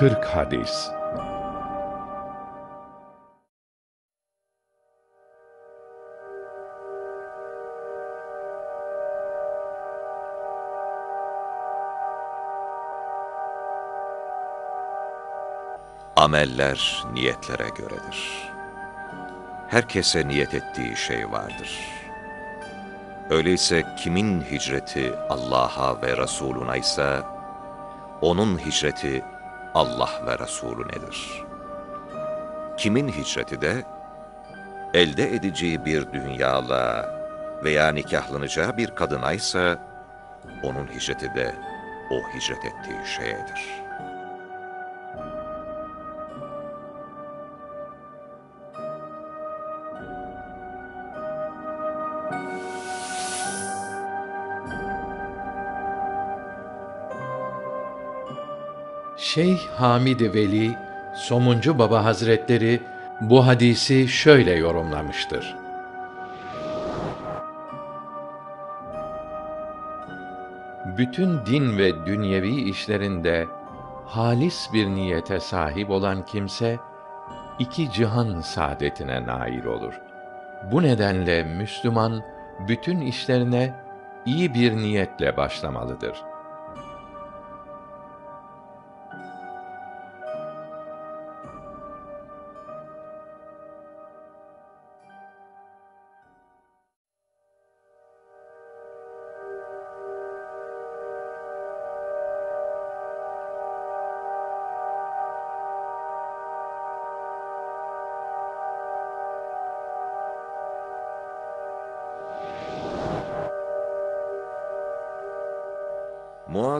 40 hadis. Ameller niyetlere göredir. Herkese niyet ettiği şey vardır. Öyleyse kimin hicreti Allah'a ve Resuluna ise onun hicreti Allah ve Resulünedir. Kimin hicreti de elde edeceği bir dünyala veya nikahlanacağı bir kadına ise onun hicreti de o hicret ettiği şeyedir. Şeyh Hamid Veli Somuncu Baba Hazretleri bu hadisi şöyle yorumlamıştır. Bütün din ve dünyevi işlerinde halis bir niyete sahip olan kimse iki cihan saadetine nail olur. Bu nedenle Müslüman bütün işlerine iyi bir niyetle başlamalıdır.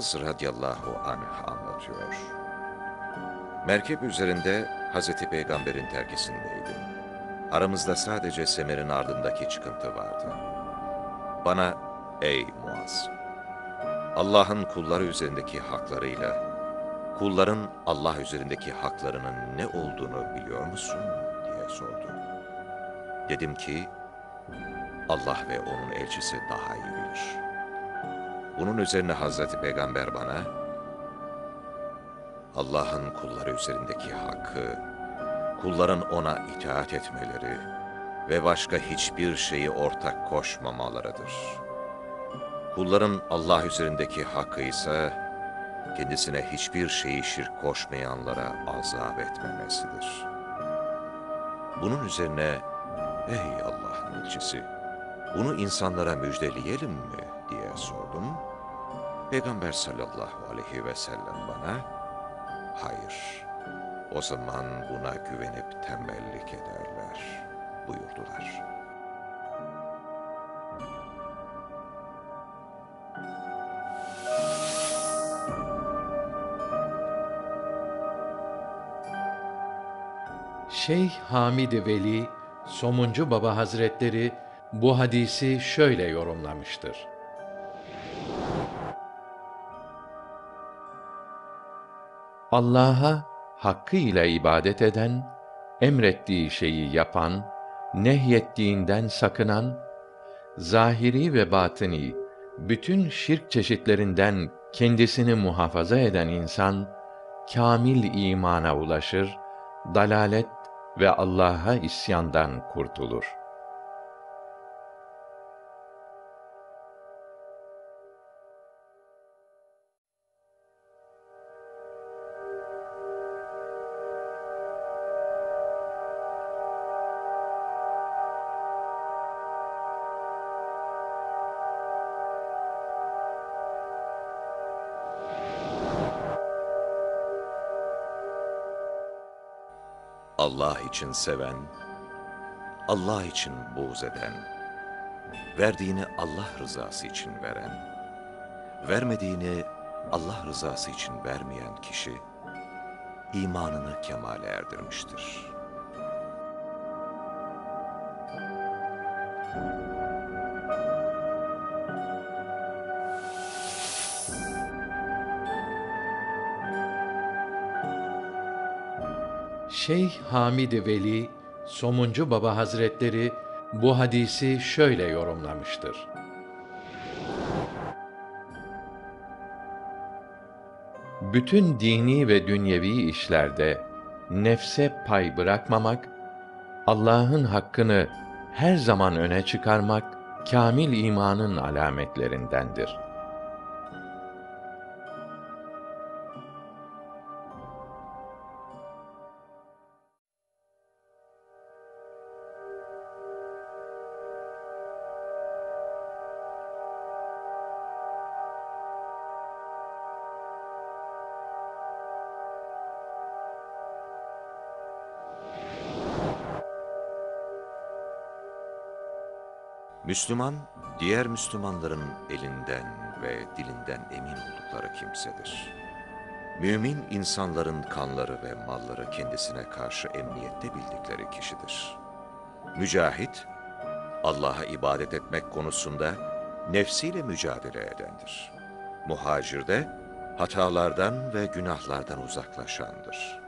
Muaz radıyallahu anh anlatıyor. Merkep üzerinde Hazreti Peygamber'in terkisindeydim. Aramızda sadece semerin ardındaki çıkıntı vardı. Bana, ey Muaz! Allah'ın kulları üzerindeki haklarıyla, kulların Allah üzerindeki haklarının ne olduğunu biliyor musun? diye sordu. Dedim ki, Allah ve onun elçisi daha iyi. Bunun üzerine Hazreti Peygamber bana, Allah'ın kulları üzerindeki hakkı, kulların ona itaat etmeleri ve başka hiçbir şeyi ortak koşmamalarıdır. Kulların Allah üzerindeki hakkı ise, kendisine hiçbir şeyi şirk koşmayanlara azap etmemesidir. Bunun üzerine, ey Allah'ın elçisi, bunu insanlara müjdeleyelim mi diye sordum. Peygamber sallallahu aleyhi ve sellem bana, hayır, o zaman buna güvenip tembellik ederler buyurdular. Şeyh Hamid Veli Somuncu Baba Hazretleri bu hadisi şöyle yorumlamıştır. Allah'a hakkıyla ibadet eden, emrettiği şeyi yapan, nehyettiğinden sakınan, zahiri ve batini bütün şirk çeşitlerinden kendisini muhafaza eden insan kamil imana ulaşır, dalalet ve Allah'a isyandan kurtulur. Allah için seven, Allah için buğz eden, verdiğini Allah rızası için veren, vermediğini Allah rızası için vermeyen kişi, imanını kemale erdirmiştir. Şeyh Hamid Veli Somuncu Baba Hazretleri bu hadisi şöyle yorumlamıştır. bütün dini ve dünyevi işlerde nefse pay bırakmamak, Allah'ın hakkını her zaman öne çıkarmak kamil imanın alametlerindendir. Müslüman, diğer Müslümanların elinden ve dilinden emin oldukları kimsedir. Mümin, insanların kanları ve malları kendisine karşı emniyette bildikleri kişidir. Mücahit, Allah'a ibadet etmek konusunda nefsiyle mücadele edendir. Muhacir de hatalardan ve günahlardan uzaklaşandır.''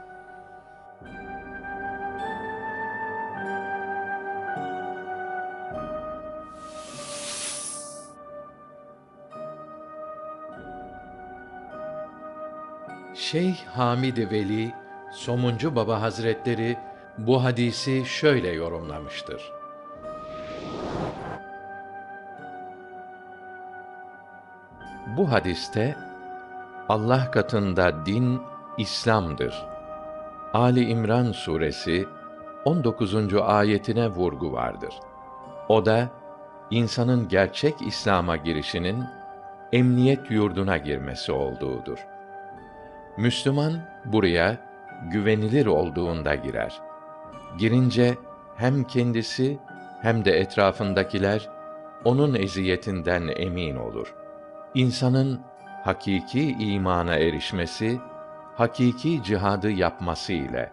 Şeyh Hamid Veli Somuncu Baba Hazretleri bu hadisi şöyle yorumlamıştır. Bu hadiste Allah katında din İslam'dır. Ali İmran suresi 19. ayetine vurgu vardır. O da insanın gerçek İslam'a girişinin emniyet yurduna girmesi olduğudur. Müslüman buraya güvenilir olduğunda girer. Girince hem kendisi hem de etrafındakiler onun eziyetinden emin olur. İnsanın hakiki imana erişmesi, hakiki cihadı yapması ile,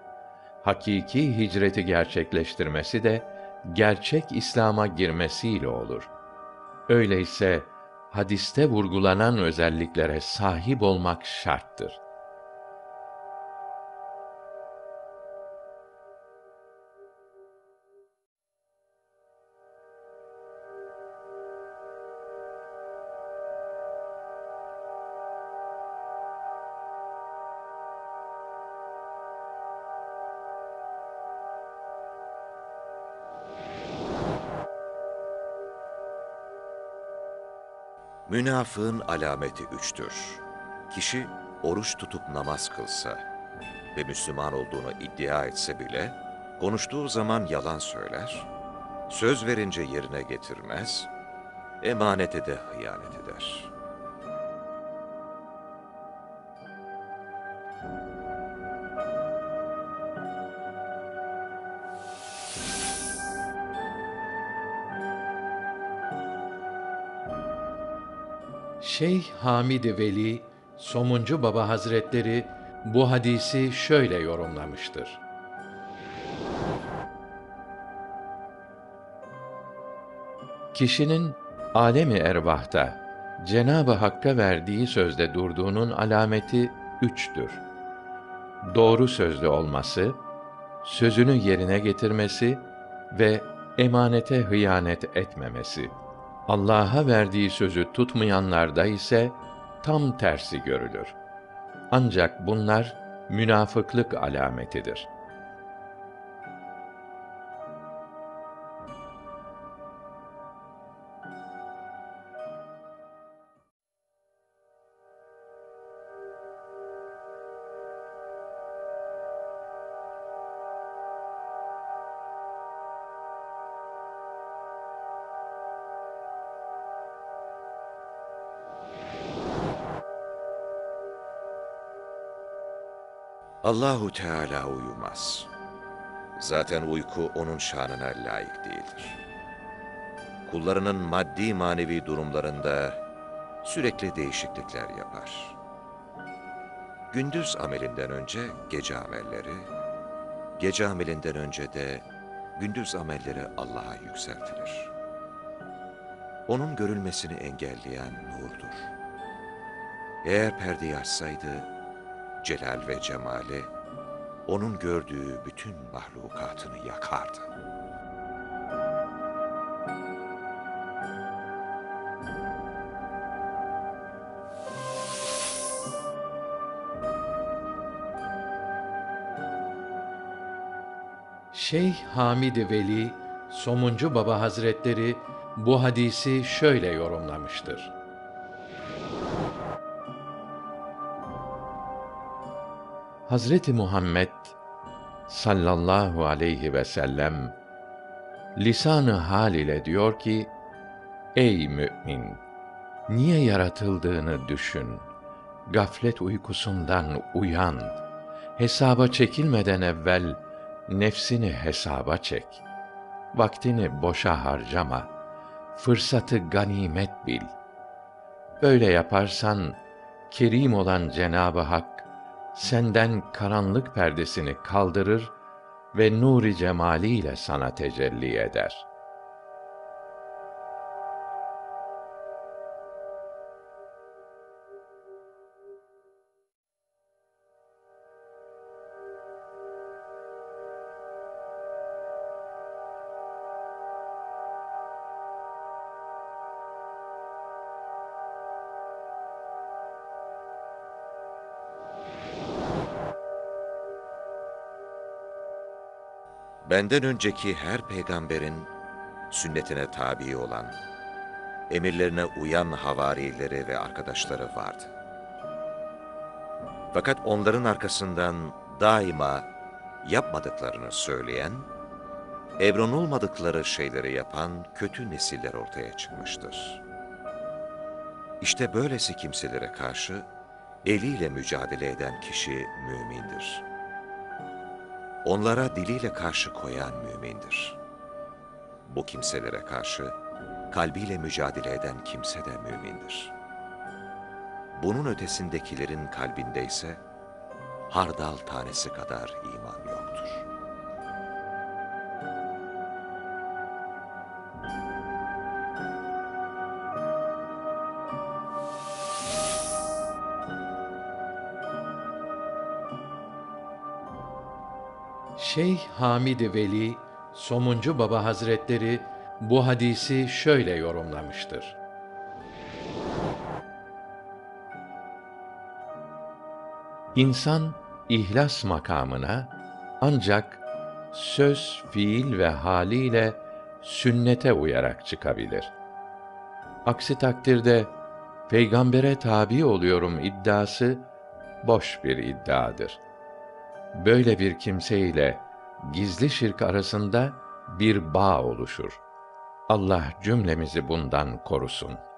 hakiki hicreti gerçekleştirmesi de gerçek İslam'a girmesiyle olur. Öyleyse hadiste vurgulanan özelliklere sahip olmak şarttır. Münafığın alameti üçtür. Kişi oruç tutup namaz kılsa ve Müslüman olduğunu iddia etse bile, konuştuğu zaman yalan söyler, söz verince yerine getirmez, emanete de hıyanet eder.'' Şeyh Hamid Veli Somuncu Baba Hazretleri bu hadisi şöyle yorumlamıştır. Kişinin alemi ervahta Cenabı Hakk'a verdiği sözde durduğunun alameti üçtür. Doğru sözlü olması, sözünü yerine getirmesi ve emanete hıyanet etmemesi. Allah'a verdiği sözü tutmayanlarda ise tam tersi görülür. Ancak bunlar münafıklık alametidir.'' Allahu Teala uyumaz. Zaten uyku onun şanına layık değildir. Kullarının maddi manevi durumlarında sürekli değişiklikler yapar. Gündüz amelinden önce gece amelleri, gece amelinden önce de gündüz amelleri Allah'a yükseltilir. Onun görülmesini engelleyen nurdur. Eğer perdeyi açsaydı, celal ve cemali onun gördüğü bütün mahlukatını yakardı. Şeyh Hamid Veli, Somuncu Baba Hazretleri bu hadisi şöyle yorumlamıştır. Hazreti Muhammed sallallahu aleyhi ve sellem lisanı hal ile diyor ki: Ey mümin! Niye yaratıldığını düşün. Gaflet uykusundan uyan. Hesaba çekilmeden evvel nefsini hesaba çek. Vaktini boşa harcama. Fırsatı ganimet bil. Böyle yaparsan kerim olan Cenabı Hak senden karanlık perdesini kaldırır ve nuri cemaliyle sana tecelli eder. Benden önceki her peygamberin sünnetine tabi olan, emirlerine uyan havarileri ve arkadaşları vardı. Fakat onların arkasından daima yapmadıklarını söyleyen, evronulmadıkları şeyleri yapan kötü nesiller ortaya çıkmıştır. İşte böylesi kimselere karşı eliyle mücadele eden kişi mümindir. Onlara diliyle karşı koyan mümindir. Bu kimselere karşı kalbiyle mücadele eden kimse de mümindir. Bunun ötesindekilerin kalbinde ise hardal tanesi kadar iman yoktur. Şeyh Hamid Veli Somuncu Baba Hazretleri bu hadisi şöyle yorumlamıştır. İnsan ihlas makamına ancak söz, fiil ve haliyle sünnete uyarak çıkabilir. Aksi takdirde peygambere tabi oluyorum iddiası boş bir iddiadır. Böyle bir kimse ile gizli şirk arasında bir bağ oluşur. Allah cümlemizi bundan korusun.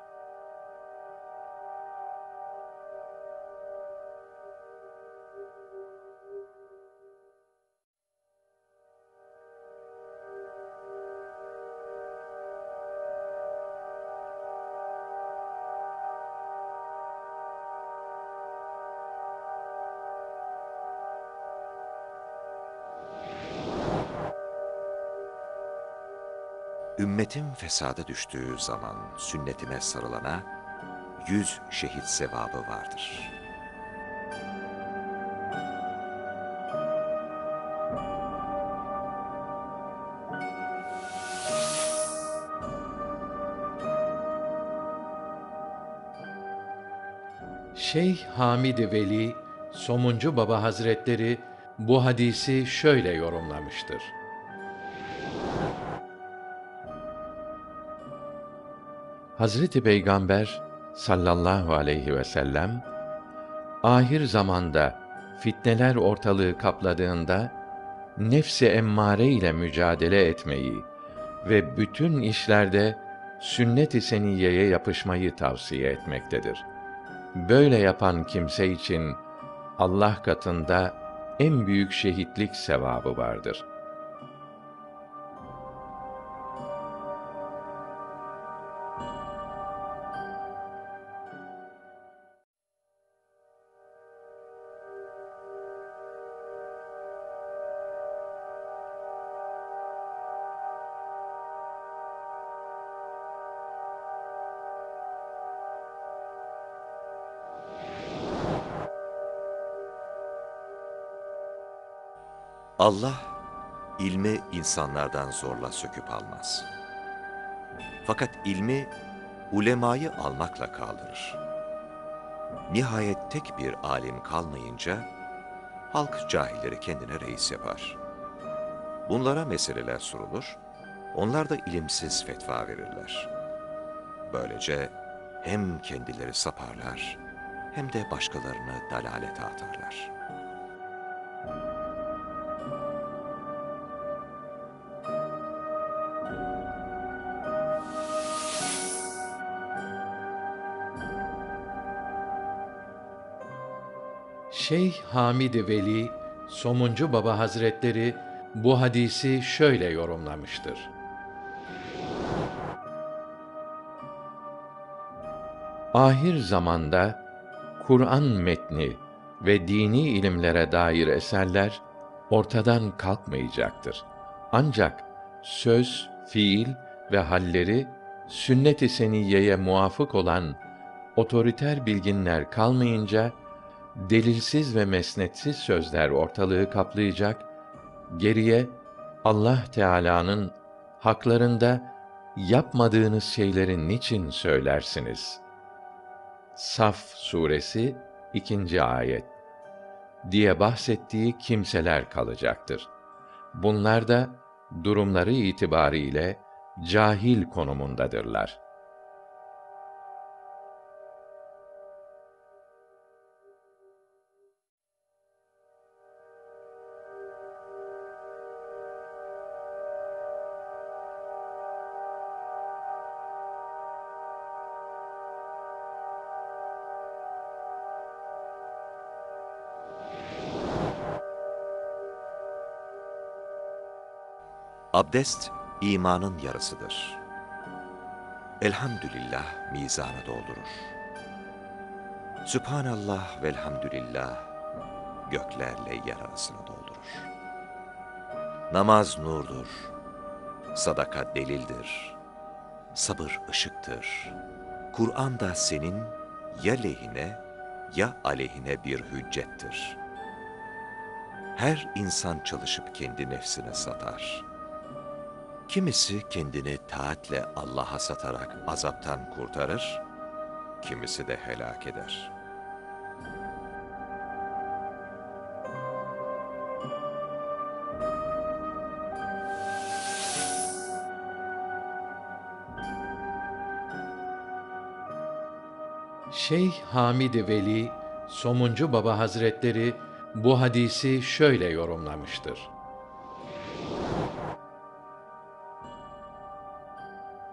Ümmetim fesada düştüğü zaman sünnetime sarılana yüz şehit sevabı vardır. Şeyh Hamid Veli Somuncu Baba Hazretleri bu hadisi şöyle yorumlamıştır. Hazreti Peygamber sallallahu aleyhi ve sellem ahir zamanda fitneler ortalığı kapladığında nefsi emmare ile mücadele etmeyi ve bütün işlerde sünnet-i seniyeye yapışmayı tavsiye etmektedir. Böyle yapan kimse için Allah katında en büyük şehitlik sevabı vardır. Allah ilmi insanlardan zorla söküp almaz. Fakat ilmi ulemayı almakla kaldırır. Nihayet tek bir alim kalmayınca halk cahilleri kendine reis yapar. Bunlara meseleler sorulur, onlar da ilimsiz fetva verirler. Böylece hem kendileri saparlar, hem de başkalarını dalalete atarlar. Şeyh Hamid Veli Somuncu Baba Hazretleri bu hadisi şöyle yorumlamıştır. Ahir zamanda Kur'an metni ve dini ilimlere dair eserler ortadan kalkmayacaktır. Ancak söz, fiil ve halleri sünnet-i seniyeye muvafık olan otoriter bilginler kalmayınca delilsiz ve mesnetsiz sözler ortalığı kaplayacak, geriye Allah Teala'nın haklarında yapmadığınız şeyleri niçin söylersiniz? Saf suresi 2. ayet diye bahsettiği kimseler kalacaktır. Bunlar da durumları itibariyle cahil konumundadırlar. Abdest, imanın yarısıdır. Elhamdülillah mizanı doldurur. Sübhanallah velhamdülillah göklerle yer arasını doldurur. Namaz nurdur, sadaka delildir, sabır ışıktır. Kur'an da senin ya lehine ya aleyhine bir hüccettir. Her insan çalışıp kendi nefsine satar.'' Kimisi kendini taatle Allah'a satarak azaptan kurtarır, kimisi de helak eder. Şeyh Hamid Veli Somuncu Baba Hazretleri bu hadisi şöyle yorumlamıştır.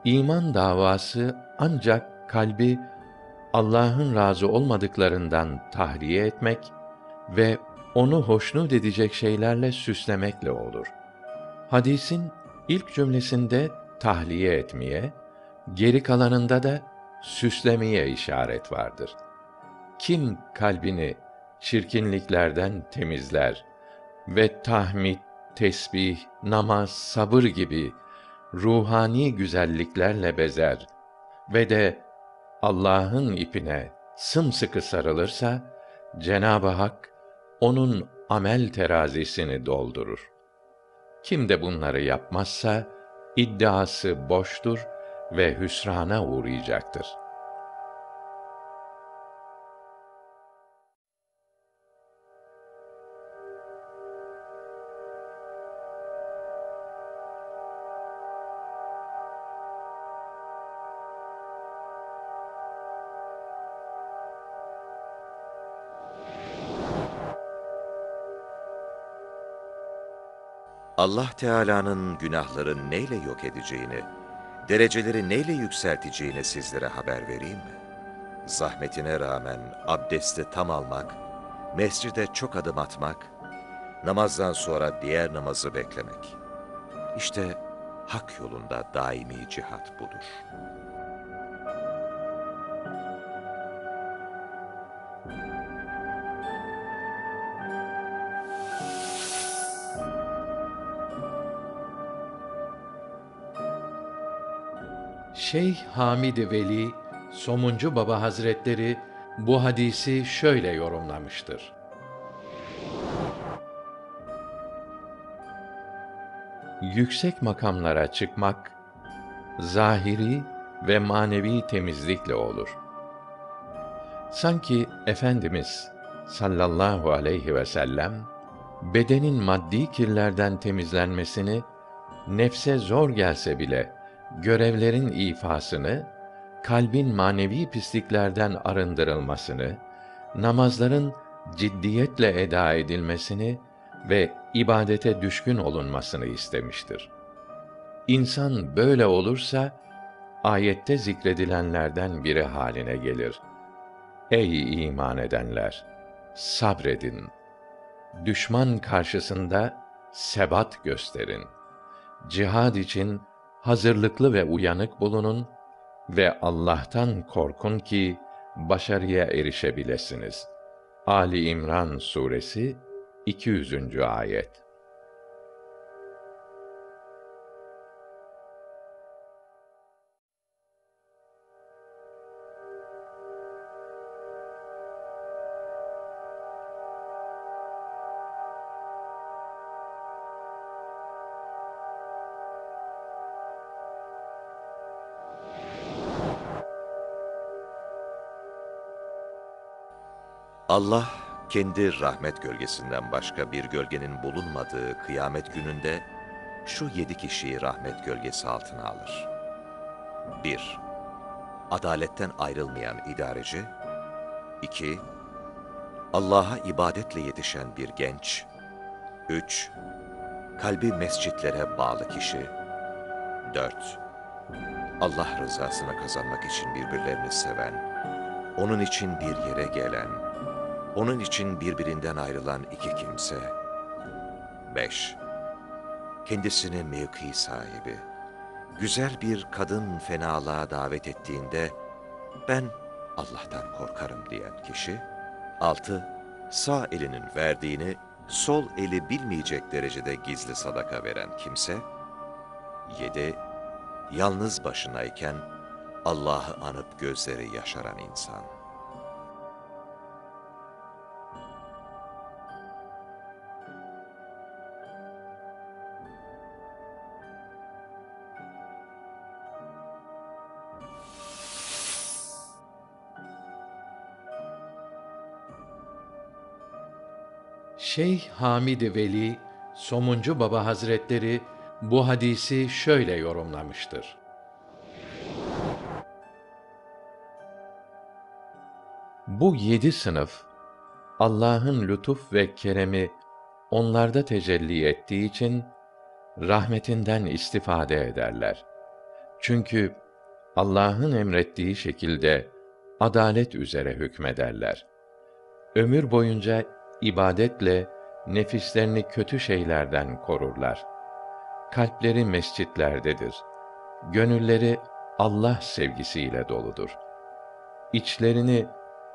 İman davası ancak kalbi Allah'ın razı olmadıklarından tahliye etmek ve onu hoşnut edecek şeylerle süslemekle olur. Hadisin ilk cümlesinde tahliye etmeye, geri kalanında da süslemeye işaret vardır. Kim kalbini çirkinliklerden temizler ve tahmid, tesbih, namaz, sabır gibi ruhani güzelliklerle bezer ve de Allah'ın ipine sımsıkı sarılırsa Cenab-ı Hak onun amel terazisini doldurur. Kim de bunları yapmazsa iddiası boştur ve hüsrana uğrayacaktır. Allah Teala'nın günahları neyle yok edeceğini, dereceleri neyle yükselteceğini sizlere haber vereyim mi? Zahmetine rağmen abdesti tam almak, mescide çok adım atmak, namazdan sonra diğer namazı beklemek. İşte hak yolunda daimi cihat budur. Şeyh Hamid Veli Somuncu Baba Hazretleri bu hadisi şöyle yorumlamıştır. Yüksek makamlara çıkmak zahiri ve manevi temizlikle olur. Sanki efendimiz sallallahu aleyhi ve sellem bedenin maddi kirlerden temizlenmesini, nefse zor gelse bile görevlerin ifasını, kalbin manevi pisliklerden arındırılmasını, namazların ciddiyetle eda edilmesini ve ibadete düşkün olunmasını istemiştir. İnsan böyle olursa, ayette zikredilenlerden biri haline gelir. Ey iman edenler! Sabredin. Düşman karşısında sebat gösterin. Cihad için hazırlıklı ve uyanık bulunun ve Allah'tan korkun ki başarıya erişebilesiniz. Ali İmran suresi 200. ayet. Allah kendi rahmet gölgesinden başka bir gölgenin bulunmadığı kıyamet gününde şu yedi kişiyi rahmet gölgesi altına alır. 1. Adaletten ayrılmayan idareci. 2. Allah'a ibadetle yetişen bir genç. 3. Kalbi mescitlere bağlı kişi. 4. Allah rızasını kazanmak için birbirlerini seven, onun için bir yere gelen, onun için birbirinden ayrılan iki kimse. 5. Kendisine mevki sahibi, güzel bir kadın fenalığa davet ettiğinde, ben Allah'tan korkarım diyen kişi. 6. Sağ elinin verdiğini, sol eli bilmeyecek derecede gizli sadaka veren kimse. 7. Yalnız başınayken Allah'ı anıp gözleri yaşaran insan. Şeyh Hamid Veli Somuncu Baba Hazretleri bu hadisi şöyle yorumlamıştır. Bu yedi sınıf Allah'ın lütuf ve keremi onlarda tecelli ettiği için rahmetinden istifade ederler. Çünkü Allah'ın emrettiği şekilde adalet üzere hükmederler. Ömür boyunca ibadetle nefislerini kötü şeylerden korurlar. Kalpleri mescitlerdedir. Gönülleri Allah sevgisiyle doludur. İçlerini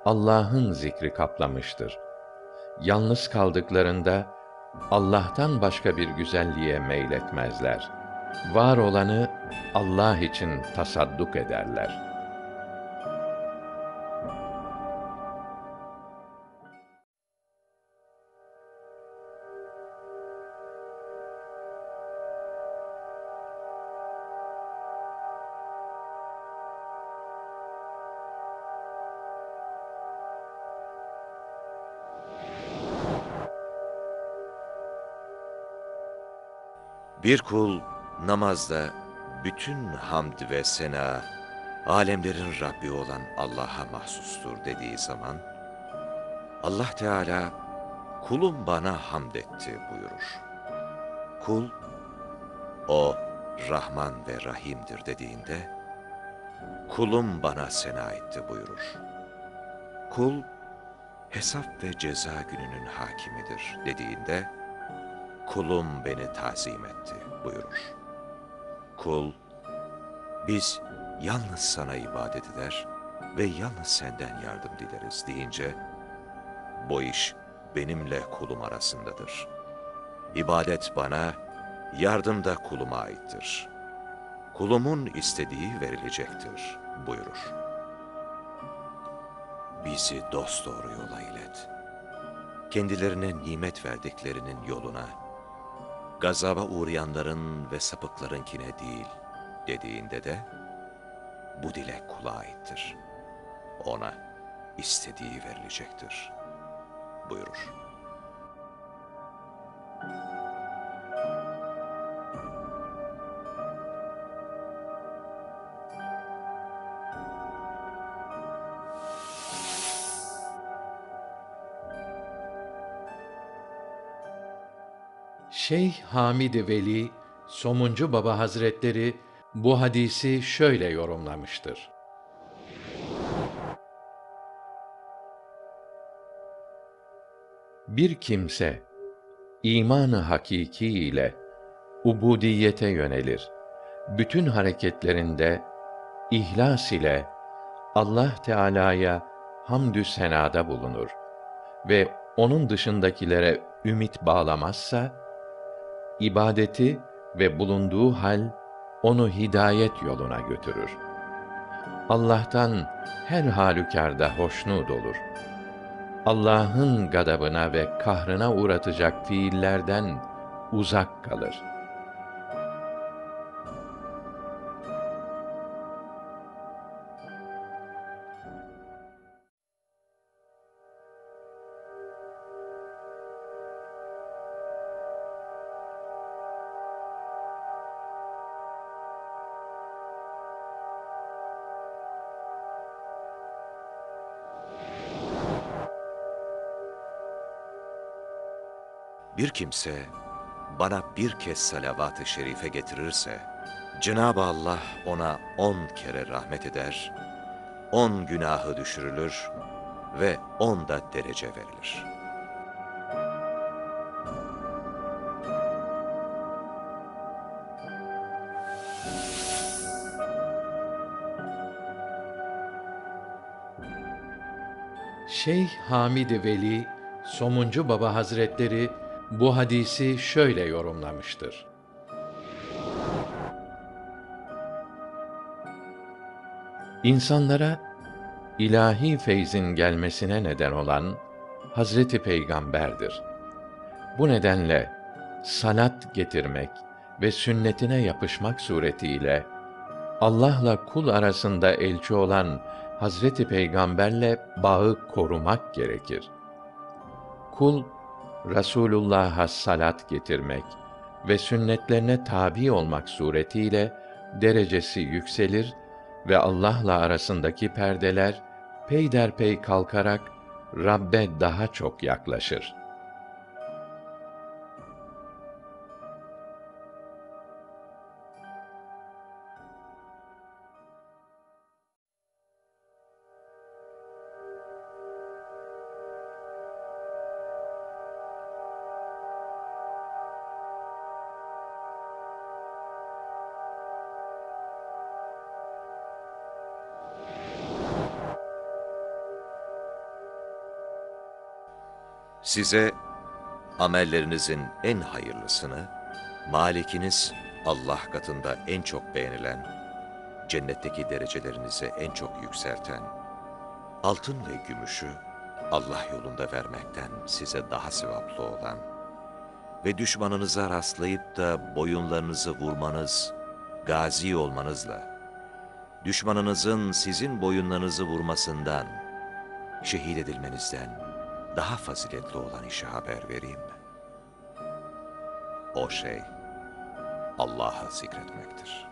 Allah'ın zikri kaplamıştır. Yalnız kaldıklarında Allah'tan başka bir güzelliğe meyletmezler. Var olanı Allah için tasadduk ederler.'' Bir kul namazda bütün hamd ve sena, alemlerin Rabbi olan Allah'a mahsustur dediği zaman, Allah Teala, kulum bana hamd etti buyurur. Kul, o Rahman ve Rahim'dir dediğinde, kulum bana sena etti buyurur. Kul, hesap ve ceza gününün hakimidir dediğinde, kulum beni tazim etti buyurur. Kul, biz yalnız sana ibadet eder ve yalnız senden yardım dileriz deyince, bu iş benimle kulum arasındadır. İbadet bana, yardım da kuluma aittir. Kulumun istediği verilecektir buyurur. Bizi dosdoğru yola ilet. Kendilerine nimet verdiklerinin yoluna, gazaba uğrayanların ve sapıklarınkine değil dediğinde de bu dilek kula aittir. Ona istediği verilecektir buyurur. Şeyh Hamid Veli Somuncu Baba Hazretleri bu hadisi şöyle yorumlamıştır. Bir kimse imanı hakiki ile ubudiyete yönelir. Bütün hareketlerinde ihlas ile Allah Teala'ya hamdü senada bulunur ve onun dışındakilere ümit bağlamazsa ibadeti ve bulunduğu hal onu hidayet yoluna götürür. Allah'tan her halükarda hoşnut olur. Allah'ın gadabına ve kahrına uğratacak fiillerden uzak kalır. Bir kimse bana bir kez salavat-ı şerife getirirse, Cenab-ı Allah ona on kere rahmet eder, on günahı düşürülür ve on da derece verilir. Şeyh Hamid Veli Somuncu Baba Hazretleri bu hadisi şöyle yorumlamıştır. İnsanlara ilahi feyzin gelmesine neden olan Hazreti Peygamberdir. Bu nedenle salat getirmek ve sünnetine yapışmak suretiyle Allah'la kul arasında elçi olan Hazreti Peygamberle bağı korumak gerekir. Kul Resulullah'a salat getirmek ve sünnetlerine tabi olmak suretiyle derecesi yükselir ve Allah'la arasındaki perdeler peyderpey kalkarak Rabbe daha çok yaklaşır. Size amellerinizin en hayırlısını, malikiniz Allah katında en çok beğenilen, cennetteki derecelerinizi en çok yükselten, altın ve gümüşü Allah yolunda vermekten size daha sevaplı olan ve düşmanınıza rastlayıp da boyunlarınızı vurmanız, gazi olmanızla, düşmanınızın sizin boyunlarınızı vurmasından, şehit edilmenizden, daha faziletli olan işe haber vereyim mi? O şey Allah'ı zikretmektir.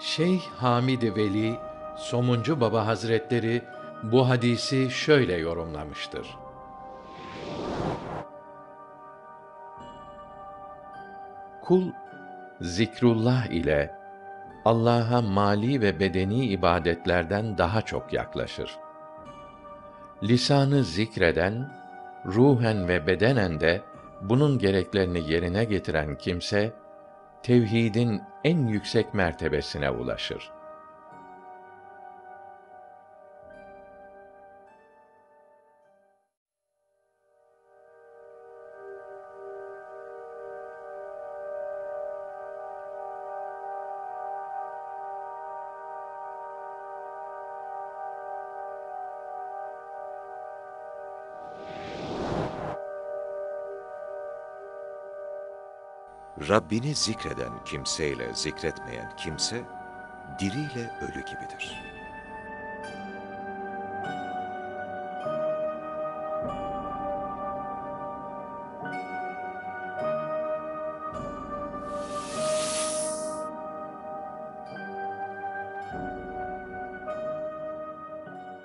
Şeyh Hamid Veli Somuncu Baba Hazretleri bu hadisi şöyle yorumlamıştır. Kul zikrullah ile Allah'a mali ve bedeni ibadetlerden daha çok yaklaşır. Lisanı zikreden, ruhen ve bedenen de bunun gereklerini yerine getiren kimse tevhidin en yüksek mertebesine ulaşır. Rabbini zikreden kimseyle zikretmeyen kimse, diriyle ölü gibidir.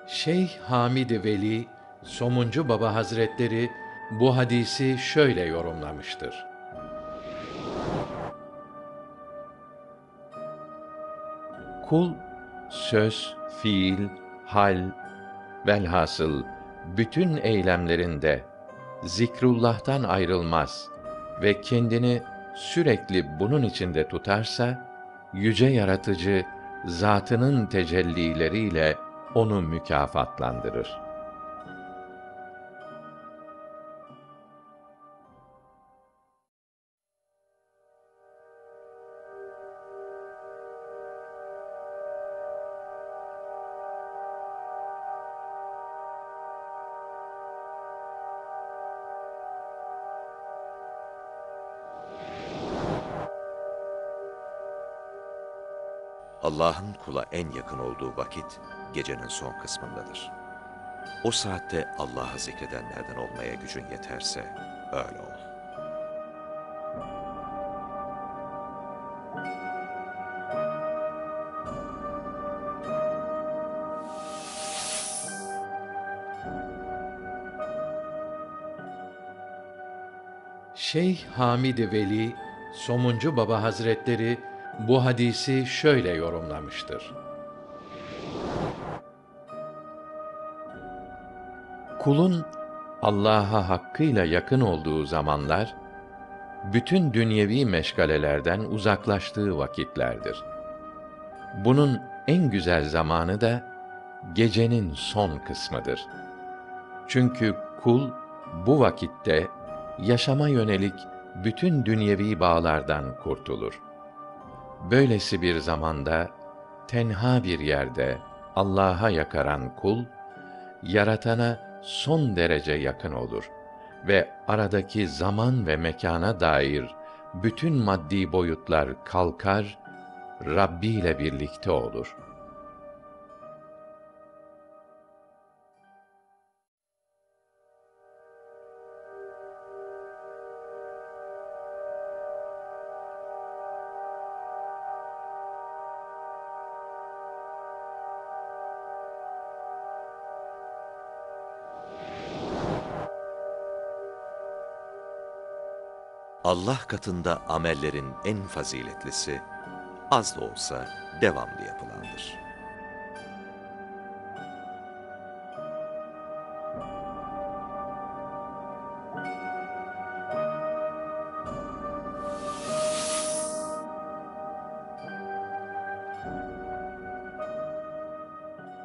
Şeyh Hamid Veli Somuncu Baba Hazretleri bu hadisi şöyle yorumlamıştır. Kul söz, fiil, hal, velhasıl bütün eylemlerinde zikrullah'tan ayrılmaz ve kendini sürekli bunun içinde tutarsa yüce yaratıcı zatının tecellileriyle onu mükafatlandırır. Allah'ın kula en yakın olduğu vakit gecenin son kısmındadır. O saatte Allah'ı zikredenlerden olmaya gücün yeterse öyle ol. Şeyh Hamid Veli Somuncu Baba Hazretleri bu hadisi şöyle yorumlamıştır. Kulun Allah'a hakkıyla yakın olduğu zamanlar bütün dünyevi meşgalelerden uzaklaştığı vakitlerdir. Bunun en güzel zamanı da gecenin son kısmıdır. Çünkü kul bu vakitte yaşama yönelik bütün dünyevi bağlardan kurtulur. Böylesi bir zamanda tenha bir yerde Allah'a yakaran kul yaratana son derece yakın olur ve aradaki zaman ve mekana dair bütün maddi boyutlar kalkar, Rabbi ile birlikte olur. Allah katında amellerin en faziletlisi, az da olsa devamlı yapılandır.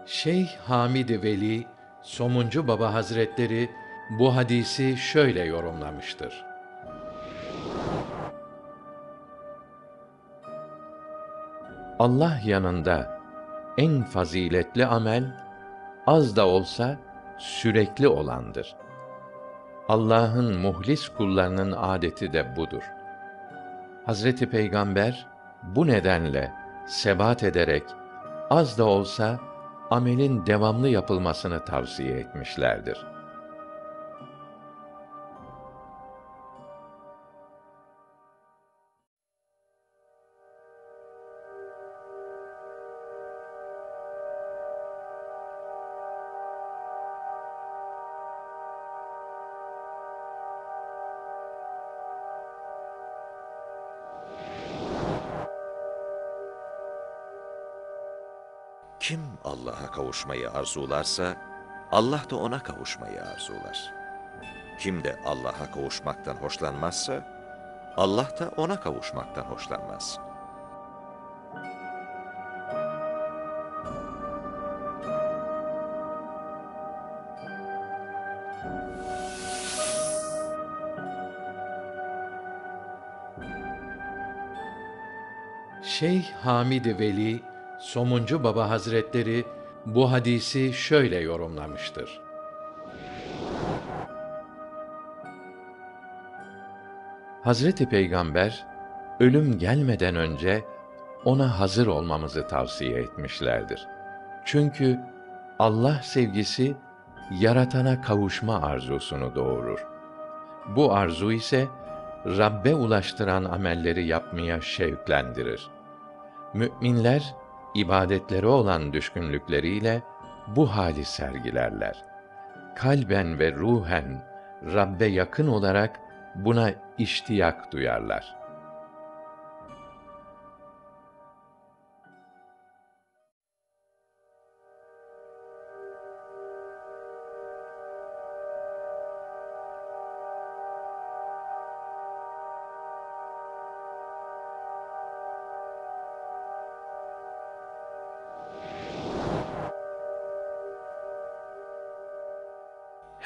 Şeyh Hamid Veli Somuncu Baba Hazretleri bu hadisi şöyle yorumlamıştır. Allah yanında en faziletli amel az da olsa sürekli olandır. Allah'ın muhlis kullarının adeti de budur. Hazreti Peygamber bu nedenle sebat ederek az da olsa amelin devamlı yapılmasını tavsiye etmişlerdir. Allah'a kavuşmayı arzularsa, Allah da ona kavuşmayı arzular. Kim de Allah'a kavuşmaktan hoşlanmazsa, Allah da ona kavuşmaktan hoşlanmaz. Şeyh Hamid Veli Somuncu Baba Hazretleri bu hadisi şöyle yorumlamıştır. Hazreti Peygamber ölüm gelmeden önce ona hazır olmamızı tavsiye etmişlerdir. Çünkü Allah sevgisi yaratana kavuşma arzusunu doğurur. Bu arzu ise Rabbe ulaştıran amelleri yapmaya şevklendirir. Müminler ibadetleri olan düşkünlükleriyle bu hali sergilerler. Kalben ve ruhen Rabbe yakın olarak buna iştiyak duyarlar.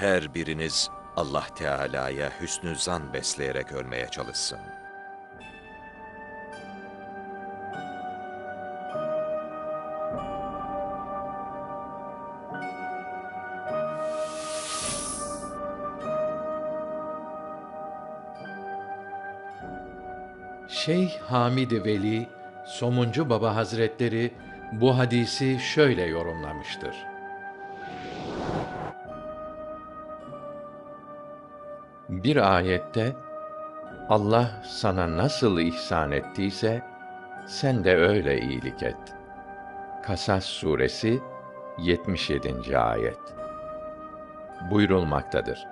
Her biriniz Allah Teala'ya hüsnü zan besleyerek ölmeye çalışsın. Şeyh Hamid Veli Somuncu Baba Hazretleri bu hadisi şöyle yorumlamıştır. Bir ayette Allah sana nasıl ihsan ettiyse sen de öyle iyilik et. Kasas suresi 77. ayet. Buyurulmaktadır.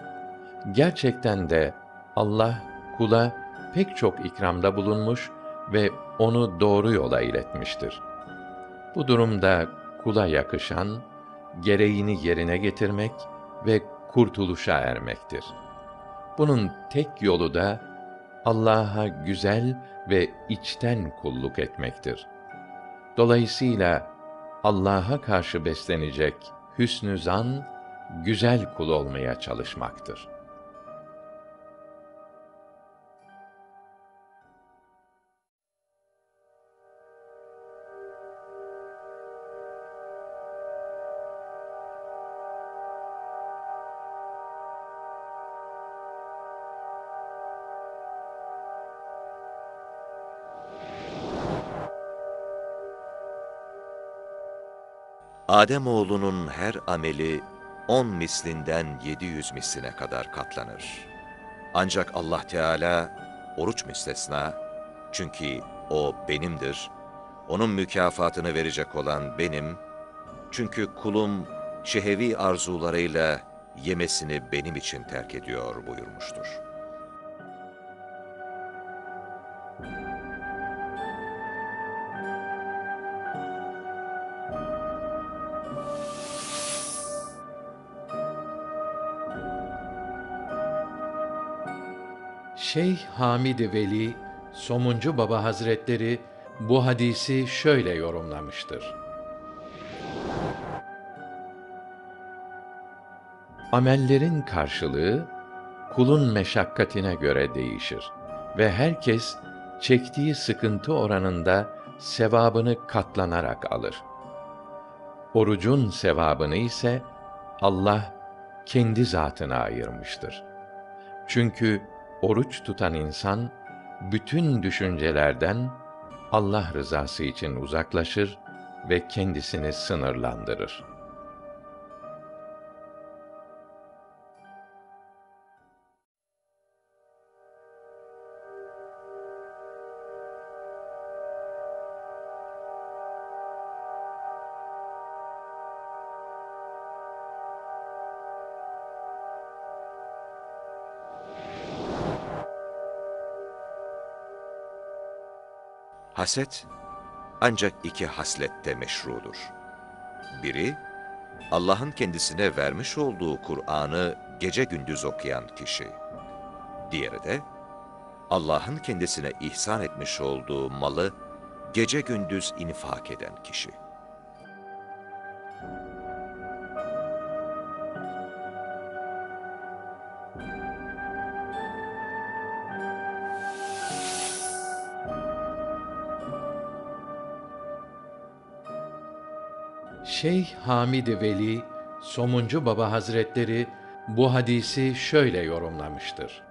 Gerçekten de Allah kula pek çok ikramda bulunmuş ve onu doğru yola iletmiştir. Bu durumda kula yakışan gereğini yerine getirmek ve kurtuluşa ermektir. Bunun tek yolu da Allah'a güzel ve içten kulluk etmektir. Dolayısıyla Allah'a karşı beslenecek hüsnü zan, güzel kul olmaya çalışmaktır. Adem oğlunun her ameli on mislinden yedi yüz misline kadar katlanır. Ancak Allah Teala oruç müstesna, çünkü o benimdir, onun mükafatını verecek olan benim, çünkü kulum şehevi arzularıyla yemesini benim için terk ediyor buyurmuştur. Şeyh Hamid Veli Somuncu Baba Hazretleri bu hadisi şöyle yorumlamıştır. Amellerin karşılığı kulun meşakkatine göre değişir ve herkes çektiği sıkıntı oranında sevabını katlanarak alır. Orucun sevabını ise Allah kendi zatına ayırmıştır. Çünkü oruç tutan insan bütün düşüncelerden Allah rızası için uzaklaşır ve kendisini sınırlandırır. Haset ancak iki haslette meşrudur. Biri, Allah'ın kendisine vermiş olduğu Kur'an'ı gece gündüz okuyan kişi. Diğeri de, Allah'ın kendisine ihsan etmiş olduğu malı gece gündüz infak eden kişi. Şeyh Hamid Veli Somuncu Baba Hazretleri bu hadisi şöyle yorumlamıştır.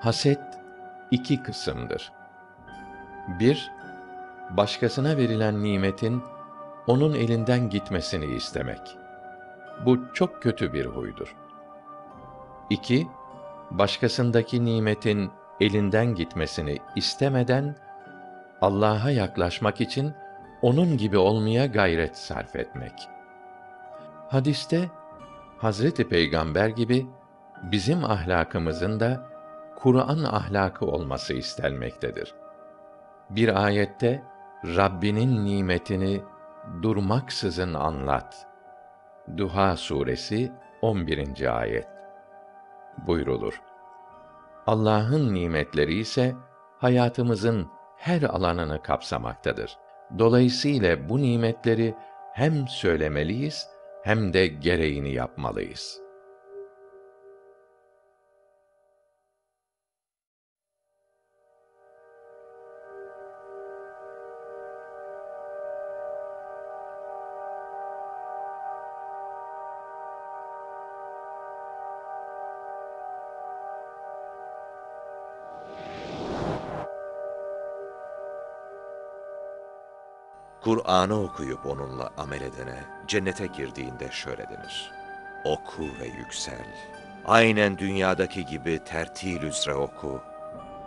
Haset iki kısımdır. Bir, başkasına verilen nimetin onun elinden gitmesini istemek. Bu çok kötü bir huydur. İki, başkasındaki nimetin elinden gitmesini istemeden Allah'a yaklaşmak için onun gibi olmaya gayret sarf etmek. Hadiste Hazreti Peygamber gibi bizim ahlakımızın da Kur'an ahlakı olması istenmektedir. Bir ayette Rabbinin nimetini durmaksızın anlat. Duha suresi 11. ayet. Buyrulur. Allah'ın nimetleri ise hayatımızın her alanını kapsamaktadır. Dolayısıyla bu nimetleri hem söylemeliyiz hem de gereğini yapmalıyız. Kur'an'ı okuyup onunla amel edene cennete girdiğinde şöyle denir. Oku ve yüksel. Aynen dünyadaki gibi tertil üzere oku.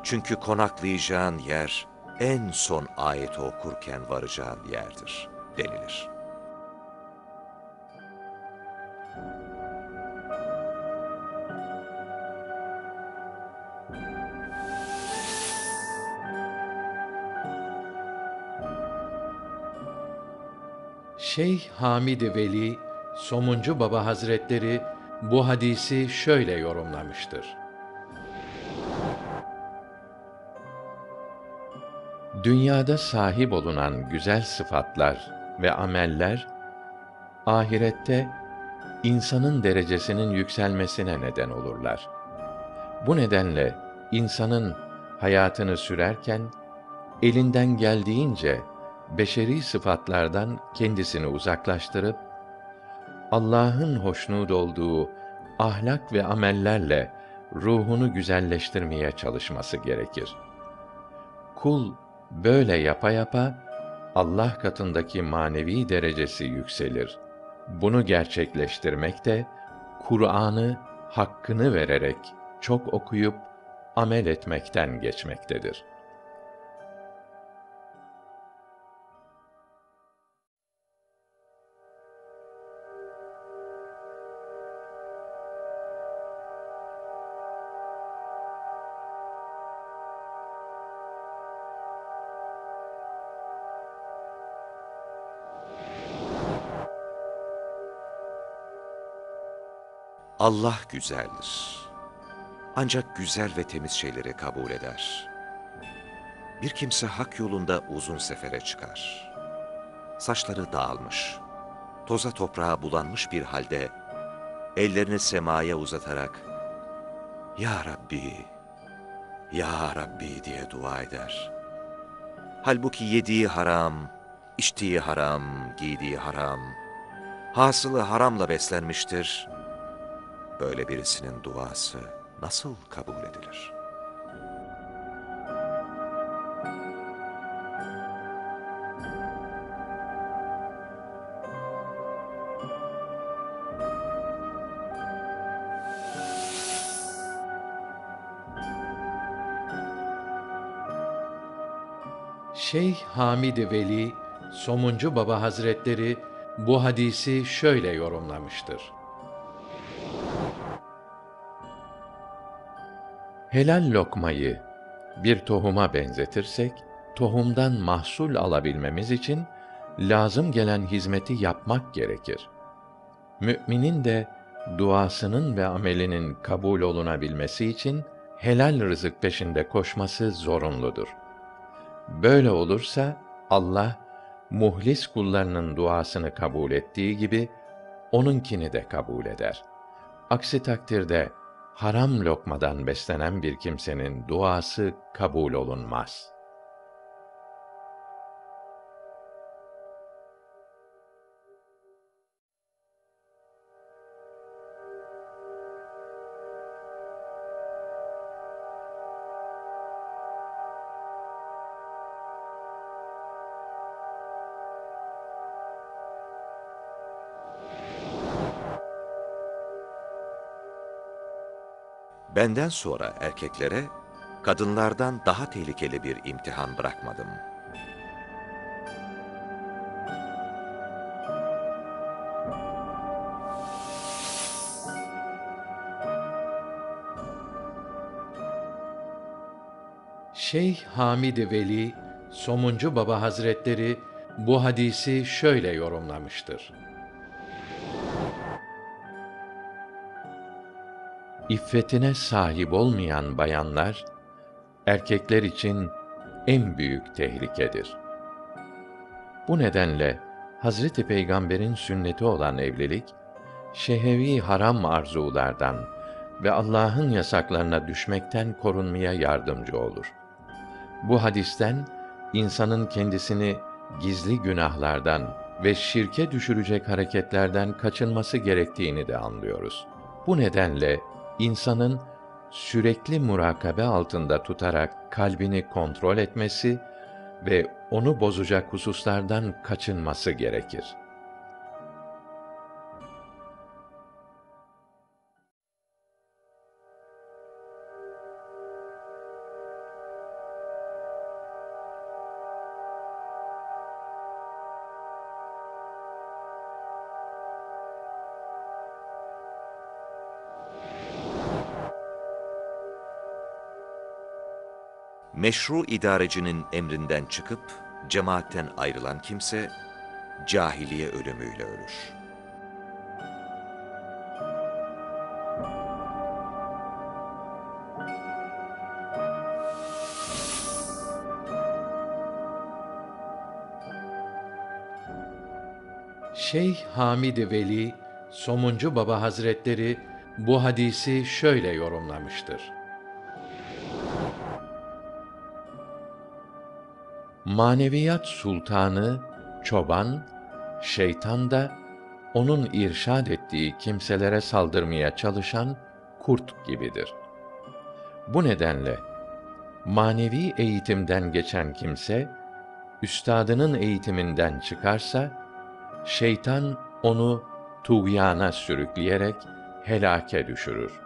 Çünkü konaklayacağın yer en son ayeti okurken varacağın yerdir denilir. Şeyh Hamid Veli Somuncu Baba Hazretleri bu hadisi şöyle yorumlamıştır. Dünyada sahip olunan güzel sıfatlar ve ameller ahirette insanın derecesinin yükselmesine neden olurlar. Bu nedenle insanın hayatını sürerken elinden geldiğince beşeri sıfatlardan kendisini uzaklaştırıp Allah'ın hoşnut olduğu ahlak ve amellerle ruhunu güzelleştirmeye çalışması gerekir. Kul böyle yapa yapa Allah katındaki manevi derecesi yükselir. Bunu gerçekleştirmek de Kur'an'ı hakkını vererek çok okuyup amel etmekten geçmektedir. Allah güzeldir. Ancak güzel ve temiz şeyleri kabul eder. Bir kimse hak yolunda uzun sefere çıkar. Saçları dağılmış, toza toprağa bulanmış bir halde ellerini semaya uzatarak Ya Rabbi, Ya Rabbi diye dua eder. Halbuki yediği haram, içtiği haram, giydiği haram, hasılı haramla beslenmiştir. Böyle birisinin duası nasıl kabul edilir? Şeyh Hamid Veli Somuncu Baba Hazretleri bu hadisi şöyle yorumlamıştır. Helal lokmayı bir tohuma benzetirsek, tohumdan mahsul alabilmemiz için lazım gelen hizmeti yapmak gerekir. Müminin de duasının ve amelinin kabul olunabilmesi için helal rızık peşinde koşması zorunludur. Böyle olursa Allah muhlis kullarının duasını kabul ettiği gibi onunkini de kabul eder. Aksi takdirde haram lokmadan beslenen bir kimsenin duası kabul olunmaz. Benden sonra erkeklere kadınlardan daha tehlikeli bir imtihan bırakmadım. Şeyh Hamid Veli Somuncu Baba Hazretleri bu hadisi şöyle yorumlamıştır. İffetine sahip olmayan bayanlar erkekler için en büyük tehlikedir. Bu nedenle Hazreti Peygamber'in sünneti olan evlilik şehevi haram arzulardan ve Allah'ın yasaklarına düşmekten korunmaya yardımcı olur. Bu hadisten insanın kendisini gizli günahlardan ve şirke düşürecek hareketlerden kaçınması gerektiğini de anlıyoruz. Bu nedenle insanın sürekli murakabe altında tutarak kalbini kontrol etmesi ve onu bozacak hususlardan kaçınması gerekir. Meşru idarecinin emrinden çıkıp cemaatten ayrılan kimse cahiliye ölümüyle ölür. Şeyh Hamid Veli Somuncu Baba Hazretleri bu hadisi şöyle yorumlamıştır. Maneviyat sultanı, çoban, şeytan da onun irşad ettiği kimselere saldırmaya çalışan kurt gibidir. Bu nedenle manevi eğitimden geçen kimse üstadının eğitiminden çıkarsa şeytan onu tuğyana sürükleyerek helake düşürür.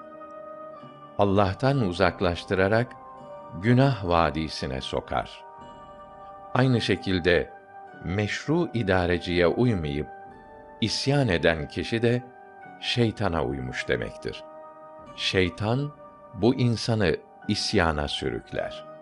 Allah'tan uzaklaştırarak günah vadisine sokar. Aynı şekilde meşru idareciye uymayıp isyan eden kişi de şeytana uymuş demektir. Şeytan bu insanı isyana sürükler.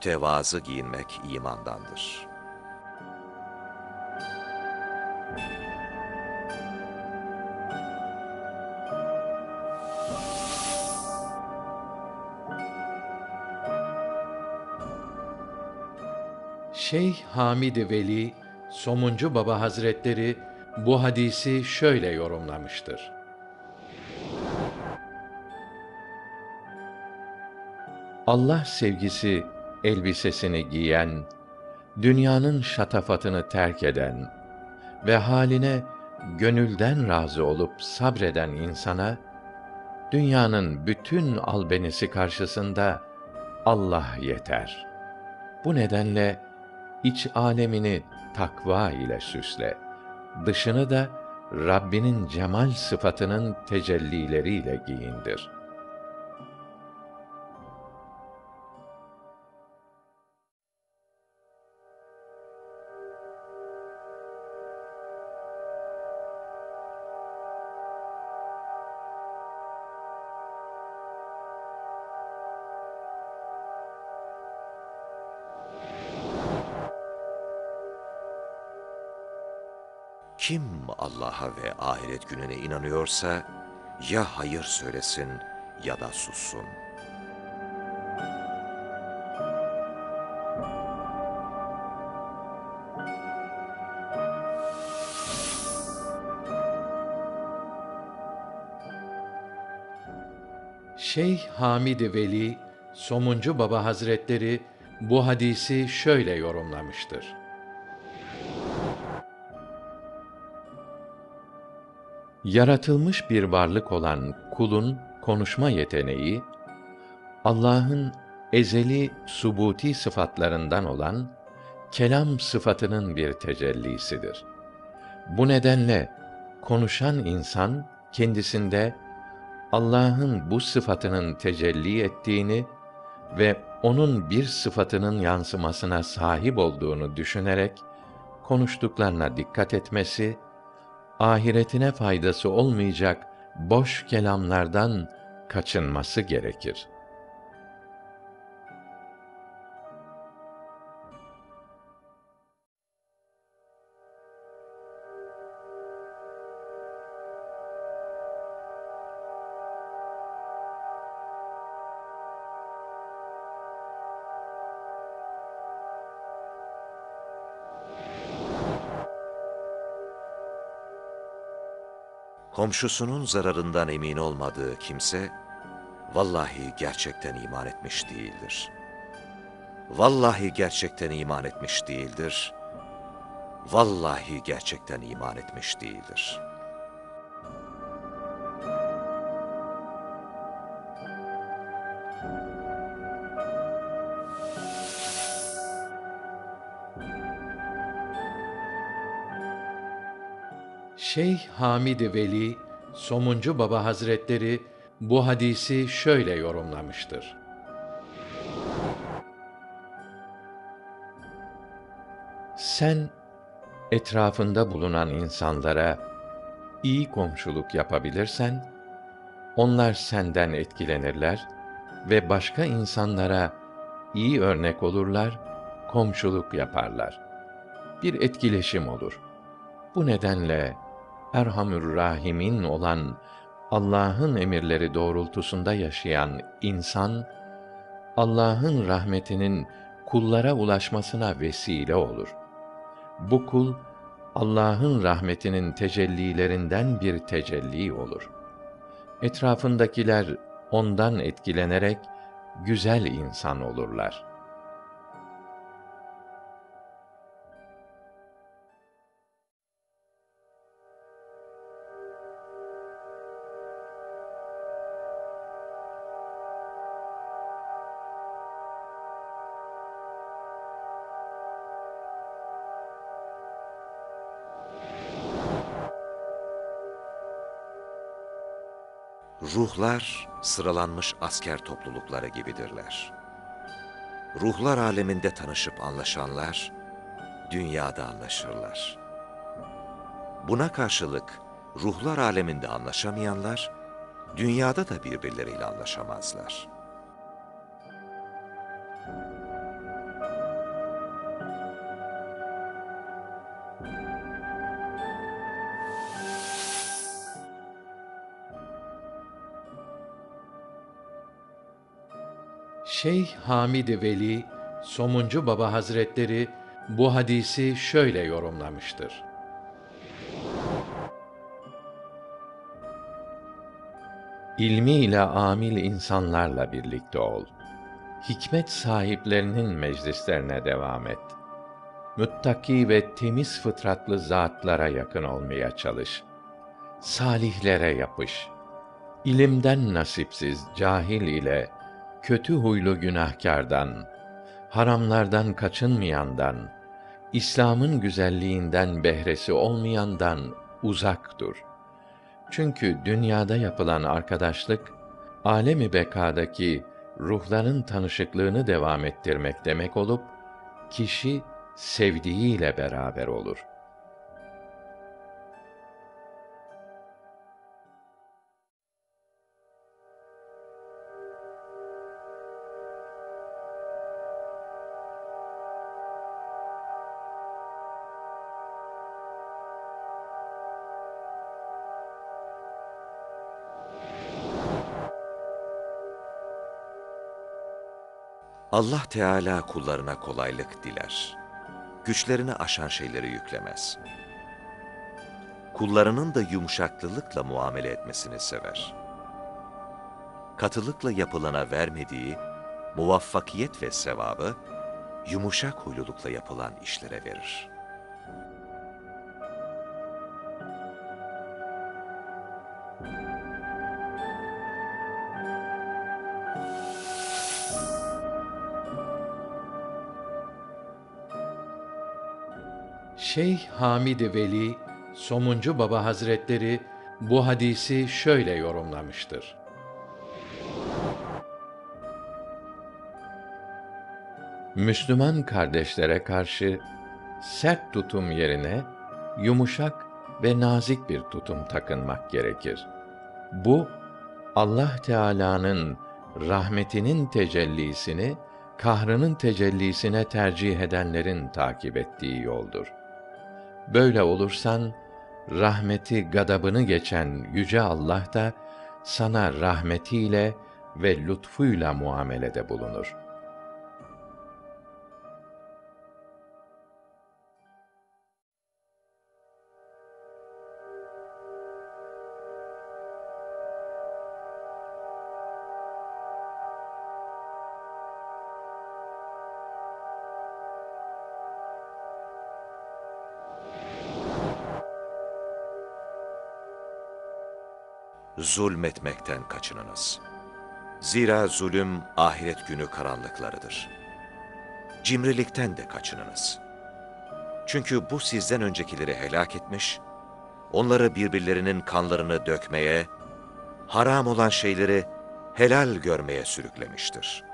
Mütevazı giyinmek imandandır. Şeyh Hamid Veli Somuncu Baba Hazretleri bu hadisi şöyle yorumlamıştır. Allah sevgisi elbisesini giyen, dünyanın şatafatını terk eden ve haline gönülden razı olup sabreden insana dünyanın bütün albenisi karşısında Allah yeter. Bu nedenle iç alemini takva ile süsle. Dışını da Rabbinin cemal sıfatının tecellileriyle giyindir. Kim Allah'a ve ahiret gününe inanıyorsa ya hayır söylesin ya da sussun. Şeyh Hamid Veli Somuncu Baba Hazretleri bu hadisi şöyle yorumlamıştır. Yaratılmış bir varlık olan kulun konuşma yeteneği, Allah'ın ezeli subuti sıfatlarından olan kelam sıfatının bir tecellisidir. Bu nedenle konuşan insan kendisinde Allah'ın bu sıfatının tecelli ettiğini ve onun bir sıfatının yansımasına sahip olduğunu düşünerek konuştuklarına dikkat etmesi, ahiretine faydası olmayacak boş kelamlardan kaçınması gerekir. Komşusunun zararından emin olmadığı kimse, vallahi gerçekten iman etmiş değildir. Vallahi gerçekten iman etmiş değildir. Vallahi gerçekten iman etmiş değildir. Şeyh Hamid Veli Somuncu Baba Hazretleri bu hadisi şöyle yorumlamıştır. Sen etrafında bulunan insanlara iyi komşuluk yapabilirsen onlar senden etkilenirler ve başka insanlara iyi örnek olurlar, komşuluk yaparlar. Bir etkileşim olur. Bu nedenle Erhamür Rahimin olan Allah'ın emirleri doğrultusunda yaşayan insan Allah'ın rahmetinin kullara ulaşmasına vesile olur. Bu kul Allah'ın rahmetinin tecellilerinden bir tecelli olur. Etrafındakiler ondan etkilenerek güzel insan olurlar.'' Ruhlar sıralanmış asker toplulukları gibidirler. Ruhlar aleminde tanışıp anlaşanlar, dünyada anlaşırlar. Buna karşılık ruhlar aleminde anlaşamayanlar, dünyada da birbirleriyle anlaşamazlar. Şeyh Hamid Veli Somuncu Baba Hazretleri bu hadisi şöyle yorumlamıştır. İlmiyle amil insanlarla birlikte ol. Hikmet sahiplerinin meclislerine devam et. Müttaki ve temiz fıtratlı zatlara yakın olmaya çalış. Salihlere yapış. İlimden nasipsiz cahil ile kötü huylu günahkardan, haramlardan kaçınmayandan, İslam'ın güzelliğinden behresi olmayandan uzak dur. Çünkü dünyada yapılan arkadaşlık, alemi bekadaki ruhların tanışıklığını devam ettirmek demek olup, kişi sevdiğiyle beraber olur. Allah Teala kullarına kolaylık diler. Güçlerini aşan şeyleri yüklemez. Kullarının da yumuşaklılıkla muamele etmesini sever. Katılıkla yapılana vermediği muvaffakiyet ve sevabı, yumuşak huylulukla yapılan işlere verir.'' Şeyh Hamid Veli Somuncu Baba Hazretleri bu hadisi şöyle yorumlamıştır. Müslüman kardeşlere karşı sert tutum yerine yumuşak ve nazik bir tutum takınmak gerekir. Bu Allah Teala'nın rahmetinin tecellisini kahrının tecellisine tercih edenlerin takip ettiği yoldur. Böyle olursan rahmeti gadabını geçen yüce Allah da sana rahmetiyle ve lütfuyla muamelede bulunur. Zulmetmekten kaçınınız. Zira zulüm ahiret günü karanlıklarıdır. Cimrilikten de kaçınınız. Çünkü bu sizden öncekileri helak etmiş, onları birbirlerinin kanlarını dökmeye, haram olan şeyleri helal görmeye sürüklemiştir.''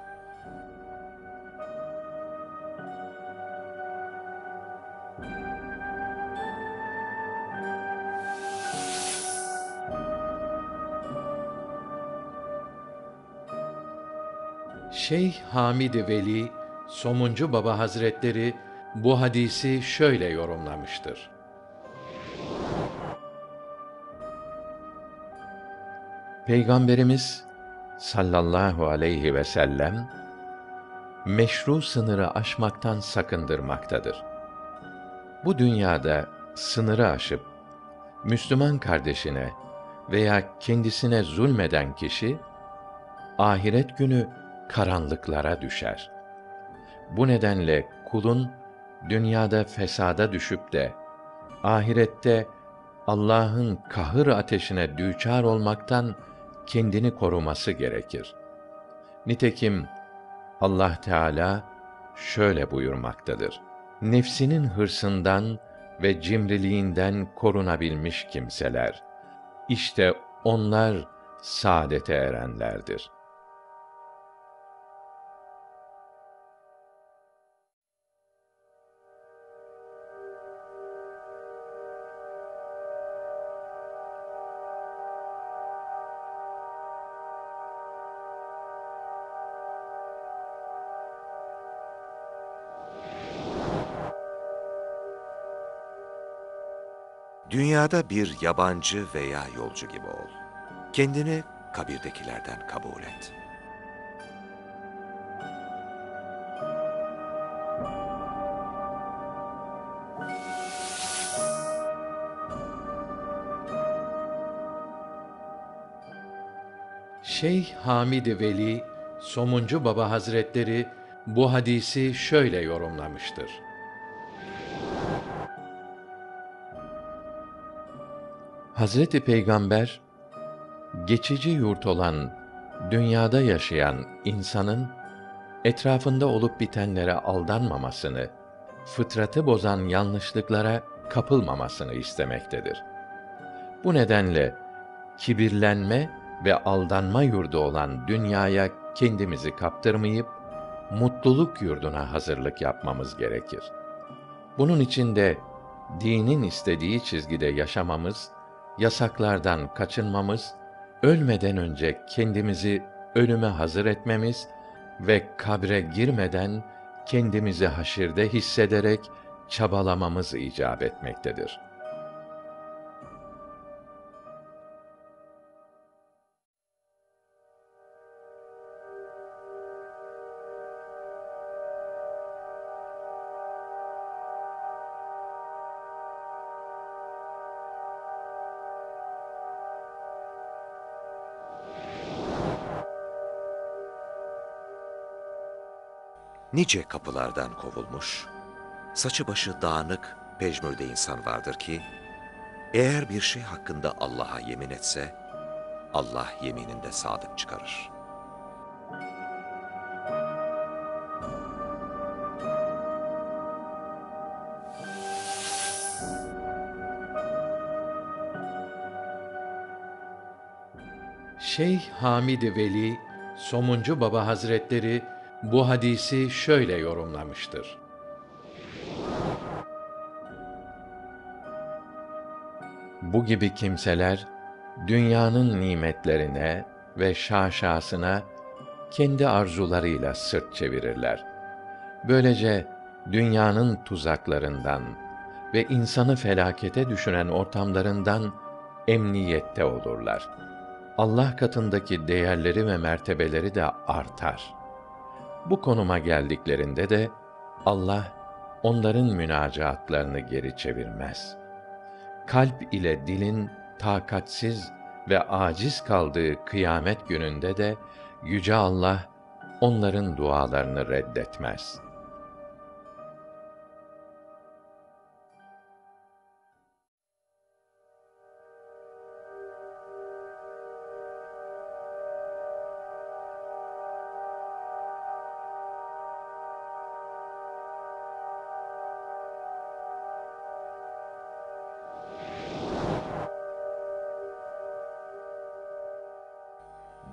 Şeyh Hamid Veli Somuncu Baba Hazretleri bu hadisi şöyle yorumlamıştır. Peygamberimiz sallallahu aleyhi ve sellem meşru sınırı aşmaktan sakındırmaktadır. Bu dünyada sınırı aşıp Müslüman kardeşine veya kendisine zulmeden kişi ahiret günü karanlıklara düşer. Bu nedenle kulun dünyada fesada düşüp de ahirette Allah'ın kahır ateşine düçar olmaktan kendini koruması gerekir. Nitekim Allah Teala şöyle buyurmaktadır. Nefsinin hırsından ve cimriliğinden korunabilmiş kimseler. İşte onlar saadete erenlerdir.'' Dünyada bir yabancı veya yolcu gibi ol. Kendini kabirdekilerden kabul et. Şeyh Hamid Veli Somuncu Baba Hazretleri bu hadisi şöyle yorumlamıştır. Hazreti Peygamber geçici yurt olan dünyada yaşayan insanın etrafında olup bitenlere aldanmamasını, fıtratı bozan yanlışlıklara kapılmamasını istemektedir. Bu nedenle kibirlenme ve aldanma yurdu olan dünyaya kendimizi kaptırmayıp mutluluk yurduna hazırlık yapmamız gerekir. Bunun için de dinin istediği çizgide yaşamamız yasaklardan kaçınmamız, ölmeden önce kendimizi ölüme hazır etmemiz ve kabre girmeden kendimizi haşirde hissederek çabalamamız icap etmektedir. nice kapılardan kovulmuş, saçı başı dağınık pejmürde insan vardır ki, eğer bir şey hakkında Allah'a yemin etse, Allah yemininde sadık çıkarır. Şeyh Hamid Veli, Somuncu Baba Hazretleri bu hadisi şöyle yorumlamıştır. Bu gibi kimseler dünyanın nimetlerine ve şaşasına kendi arzularıyla sırt çevirirler. Böylece dünyanın tuzaklarından ve insanı felakete düşüren ortamlarından emniyette olurlar. Allah katındaki değerleri ve mertebeleri de artar. Bu konuma geldiklerinde de Allah onların münacaatlarını geri çevirmez. Kalp ile dilin takatsiz ve aciz kaldığı kıyamet gününde de yüce Allah onların dualarını reddetmez.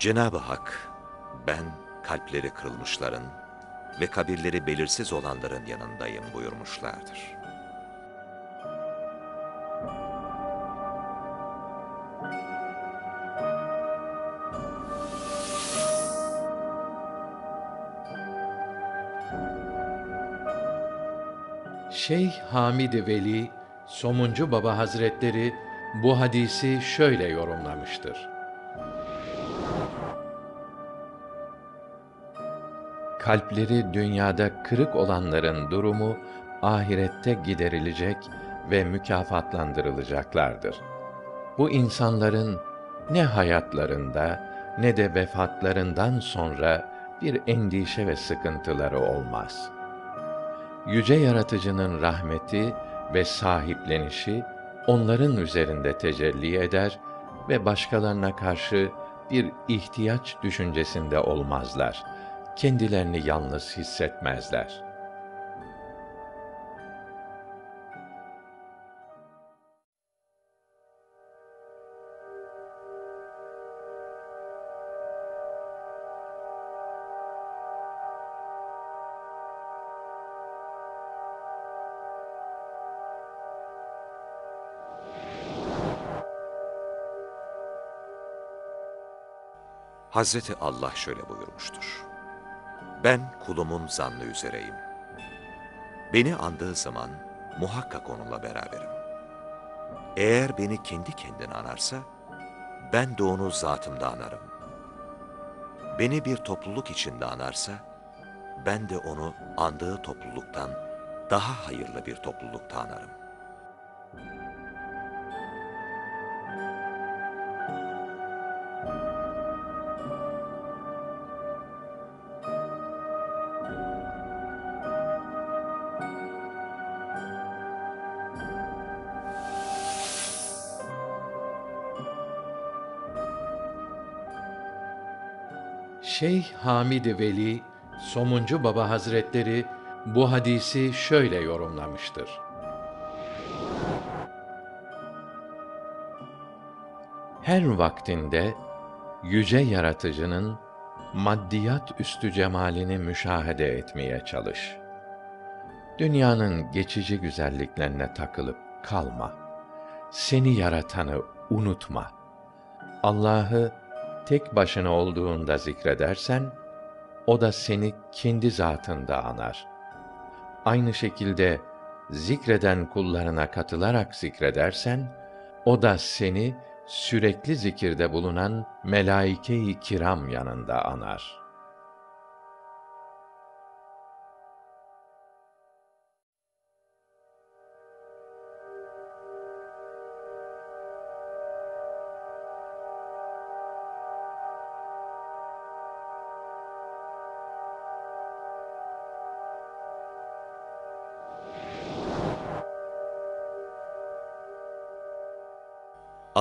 Cenab-ı Hak, ben kalpleri kırılmışların ve kabirleri belirsiz olanların yanındayım buyurmuşlardır. Şeyh Hamid Veli Somuncu Baba Hazretleri bu hadisi şöyle yorumlamıştır. Kalpleri dünyada kırık olanların durumu ahirette giderilecek ve mükafatlandırılacaklardır. Bu insanların ne hayatlarında ne de vefatlarından sonra bir endişe ve sıkıntıları olmaz. Yüce Yaratıcının rahmeti ve sahiplenişi onların üzerinde tecelli eder ve başkalarına karşı bir ihtiyaç düşüncesinde olmazlar. Kendilerini yalnız hissetmezler. Hazreti Allah şöyle buyurmuştur. Ben kulumun zannı üzereyim. Beni andığı zaman muhakkak onunla beraberim. Eğer beni kendi kendine anarsa, ben de onu zatımda anarım. Beni bir topluluk içinde anarsa, ben de onu andığı topluluktan daha hayırlı bir toplulukta anarım. Şeyh Hamid Veli Somuncu Baba Hazretleri bu hadisi şöyle yorumlamıştır. Her vaktinde yüce yaratıcının maddiyat üstü cemalini müşahede etmeye çalış. Dünyanın geçici güzelliklerine takılıp kalma. Seni yaratanı unutma. Allah'ı tek başına olduğunda zikredersen, o da seni kendi zatında anar. Aynı şekilde zikreden kullarına katılarak zikredersen, o da seni sürekli zikirde bulunan melaike-i kiram yanında anar.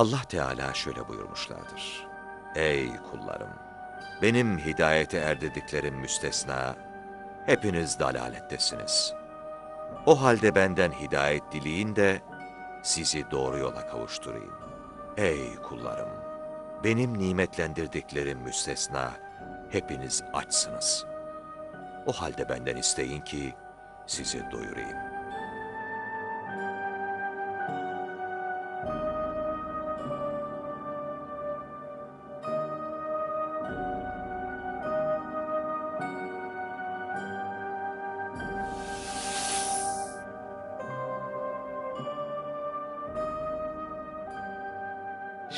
Allah Teala şöyle buyurmuşlardır. Ey kullarım! Benim hidayete erdirdiklerim müstesna, hepiniz dalalettesiniz. O halde benden hidayet dileyin de sizi doğru yola kavuşturayım. Ey kullarım! benim nimetlendirdiklerim müstesna, hepiniz açsınız. O halde benden isteyin ki sizi doyurayım.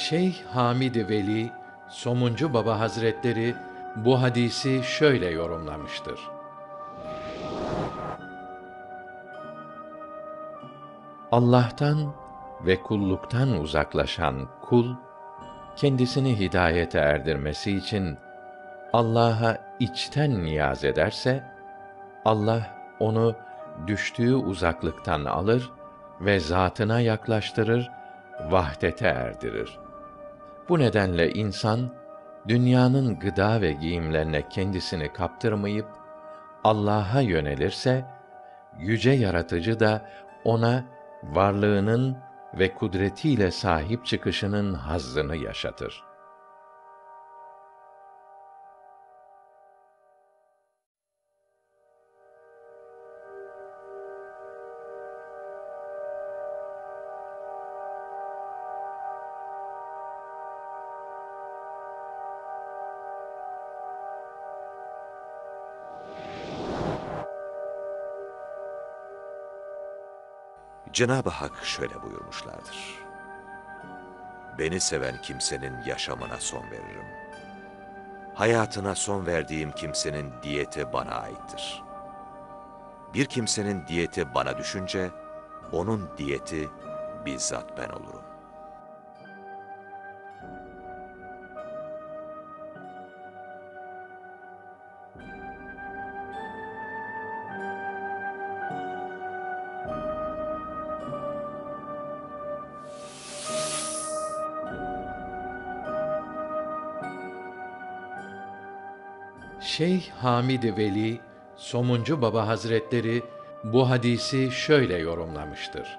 Şeyh Hamid Veli Somuncu Baba Hazretleri bu hadisi şöyle yorumlamıştır. Allah'tan ve kulluktan uzaklaşan kul kendisini hidayete erdirmesi için Allah'a içten niyaz ederse Allah onu düştüğü uzaklıktan alır ve zatına yaklaştırır, vahdete erdirir. Bu nedenle insan dünyanın gıda ve giyimlerine kendisini kaptırmayıp Allah'a yönelirse yüce yaratıcı da ona varlığının ve kudretiyle sahip çıkışının hazzını yaşatır. Cenab-ı Hak şöyle buyurmuşlardır. Beni seven kimsenin yaşamına son veririm. Hayatına son verdiğim kimsenin diyeti bana aittir. Bir kimsenin diyeti bana düşünce, onun diyeti bizzat ben olurum. Şeyh Hamid Veli Somuncu Baba Hazretleri bu hadisi şöyle yorumlamıştır.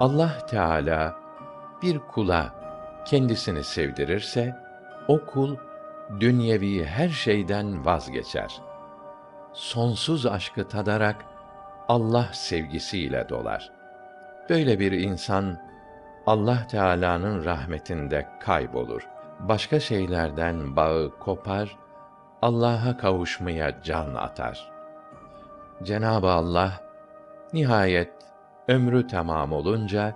Allah Teala bir kula kendisini sevdirirse o kul dünyevi her şeyden vazgeçer. Sonsuz aşkı tadarak Allah sevgisiyle dolar. Böyle bir insan Allah Teala'nın rahmetinde kaybolur. Başka şeylerden bağı kopar, Allah'a kavuşmaya can atar. Cenab-ı Allah nihayet ömrü tamam olunca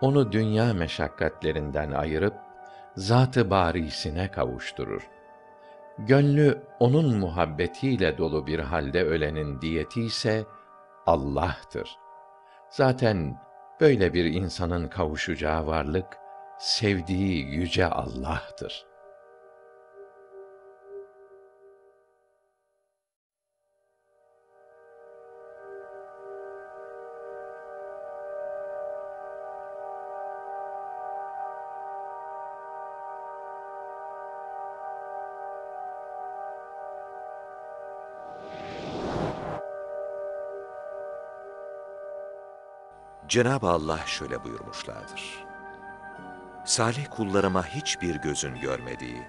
onu dünya meşakkatlerinden ayırıp zat-ı barisine kavuşturur. Gönlü onun muhabbetiyle dolu bir halde ölenin diyeti ise Allah'tır. Zaten böyle bir insanın kavuşacağı varlık sevdiği yüce Allah'tır. Cenab-ı Allah şöyle buyurmuşlardır. Salih kullarıma hiçbir gözün görmediği,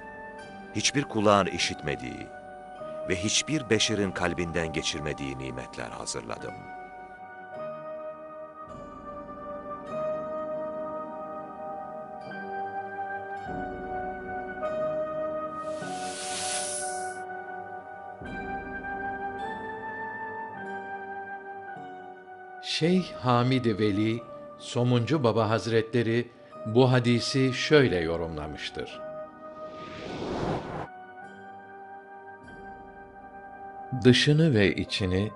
hiçbir kulağın işitmediği ve hiçbir beşerin kalbinden geçirmediği nimetler hazırladım. Şeyh Hamid Veli Somuncu Baba Hazretleri bu hadisi şöyle yorumlamıştır. Dışını ve içini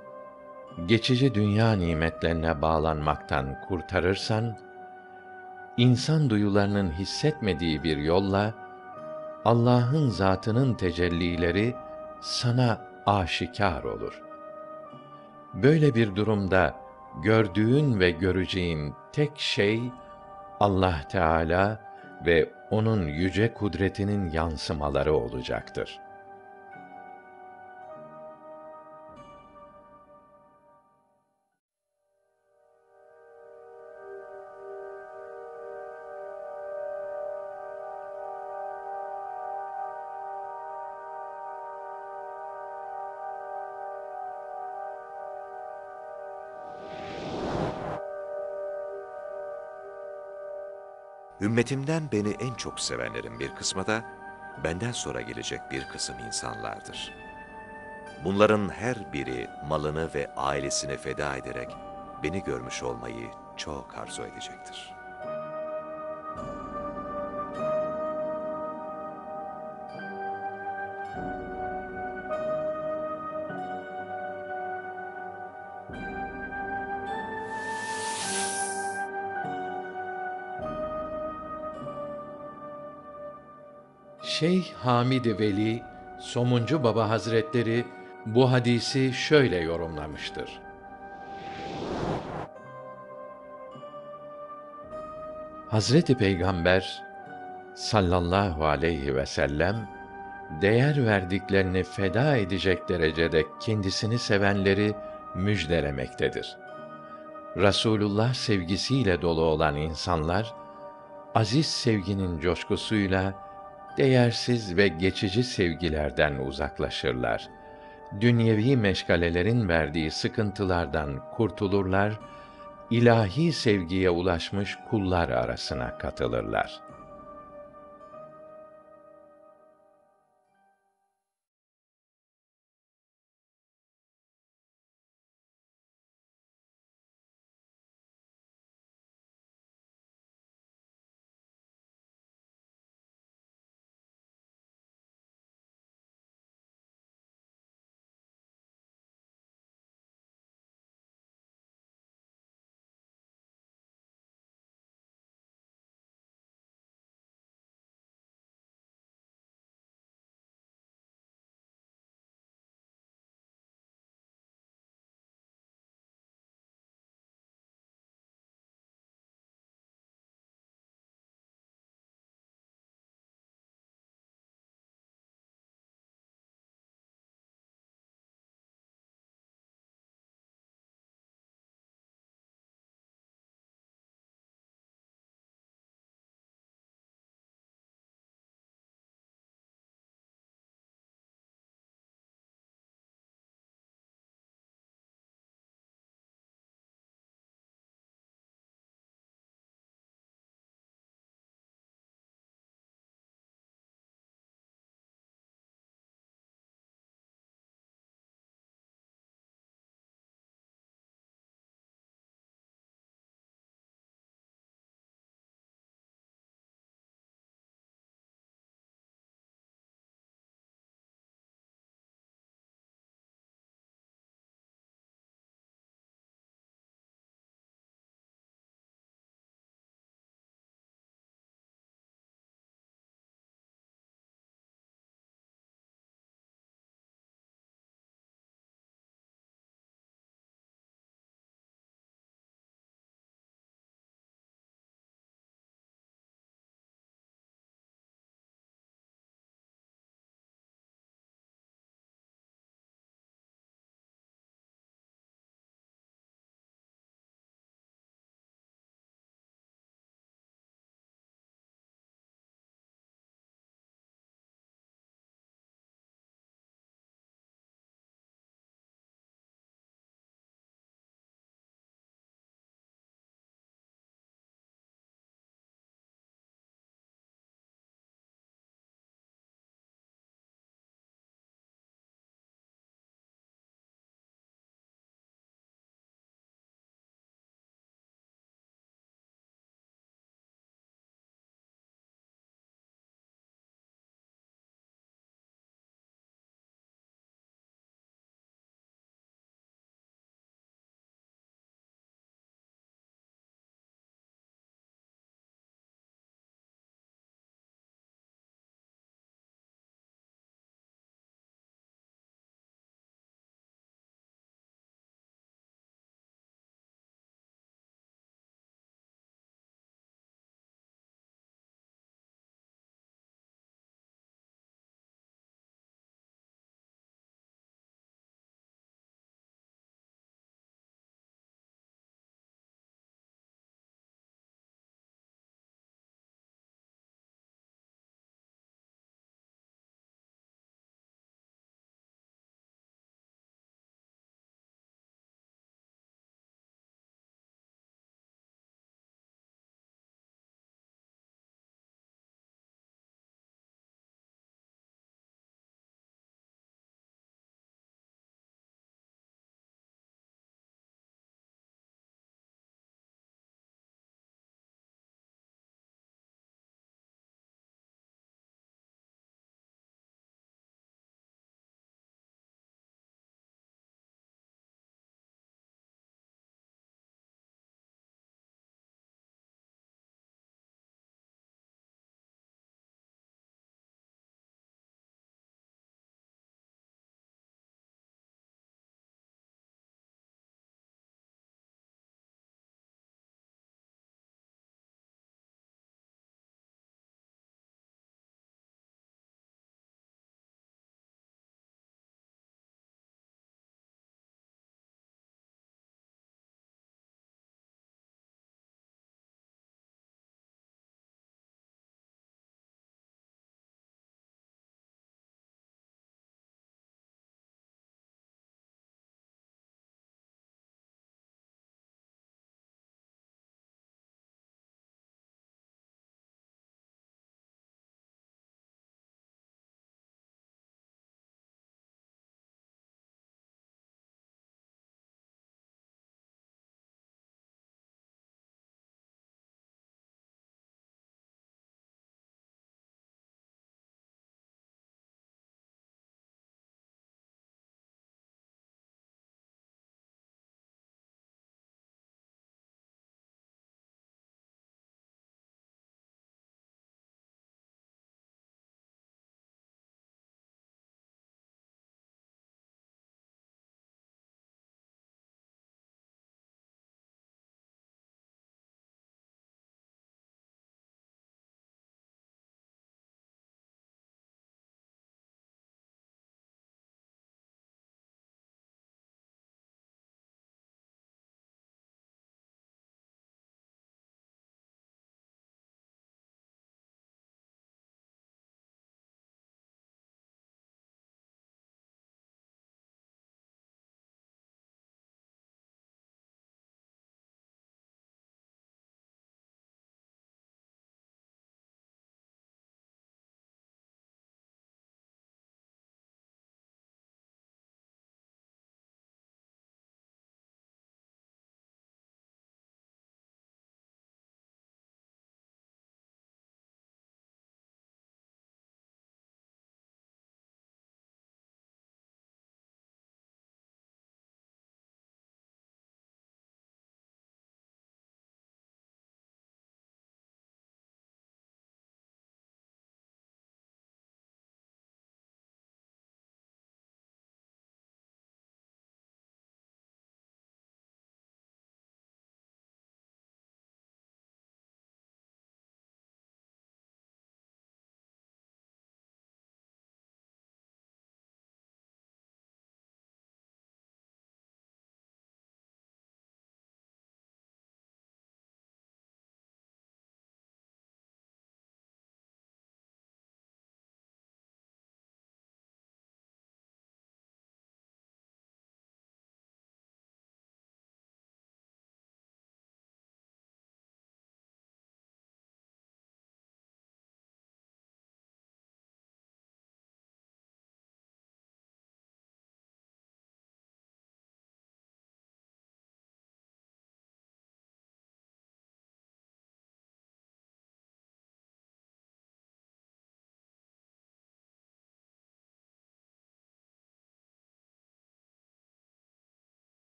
geçici dünya nimetlerine bağlanmaktan kurtarırsan insan duyularının hissetmediği bir yolla Allah'ın zatının tecellileri sana aşikar olur. Böyle bir durumda gördüğün ve göreceğin tek şey Allah Teala ve onun yüce kudretinin yansımaları olacaktır. Ümmetimden beni en çok sevenlerin bir kısmı da benden sonra gelecek bir kısım insanlardır. Bunların her biri malını ve ailesini feda ederek beni görmüş olmayı çok arzu edecektir. Şeyh Hamid Veli Somuncu Baba Hazretleri bu hadisi şöyle yorumlamıştır. Hazreti Peygamber sallallahu aleyhi ve sellem değer verdiklerini feda edecek derecede kendisini sevenleri müjdelemektedir. Rasulullah sevgisiyle dolu olan insanlar aziz sevginin coşkusuyla değersiz ve geçici sevgilerden uzaklaşırlar. Dünyevi meşgalelerin verdiği sıkıntılardan kurtulurlar, ilahi sevgiye ulaşmış kullar arasına katılırlar.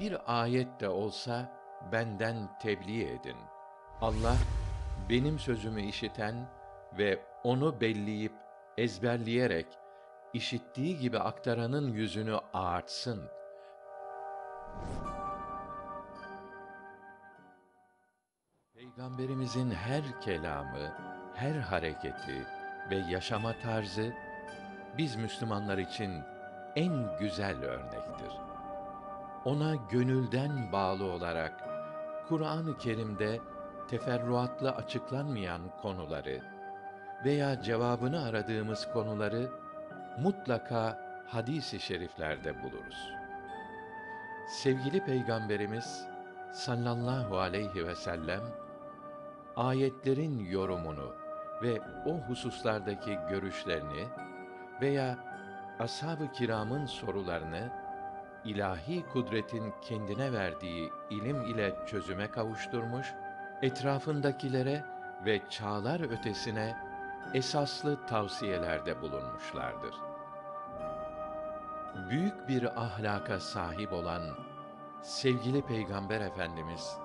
Bir ayet de olsa benden tebliğ edin. Allah benim sözümü işiten ve onu belleyip ezberleyerek işittiği gibi aktaranın yüzünü ağartsın. Peygamberimizin her kelamı, her hareketi ve yaşama tarzı biz Müslümanlar için en güzel örnektir. Ona gönülden bağlı olarak Kur'an-ı Kerim'de teferruatlı açıklanmayan konuları veya cevabını aradığımız konuları mutlaka hadis-i şeriflerde buluruz. Sevgili Peygamberimiz sallallahu aleyhi ve sellem ayetlerin yorumunu ve o hususlardaki görüşlerini veya ashab-ı kiramın sorularını ilahi kudretin kendine verdiği ilim ile çözüme kavuşturmuş, etrafındakilere ve çağlar ötesine esaslı tavsiyelerde bulunmuşlardır. Büyük bir ahlaka sahip olan sevgili Peygamber Efendimiz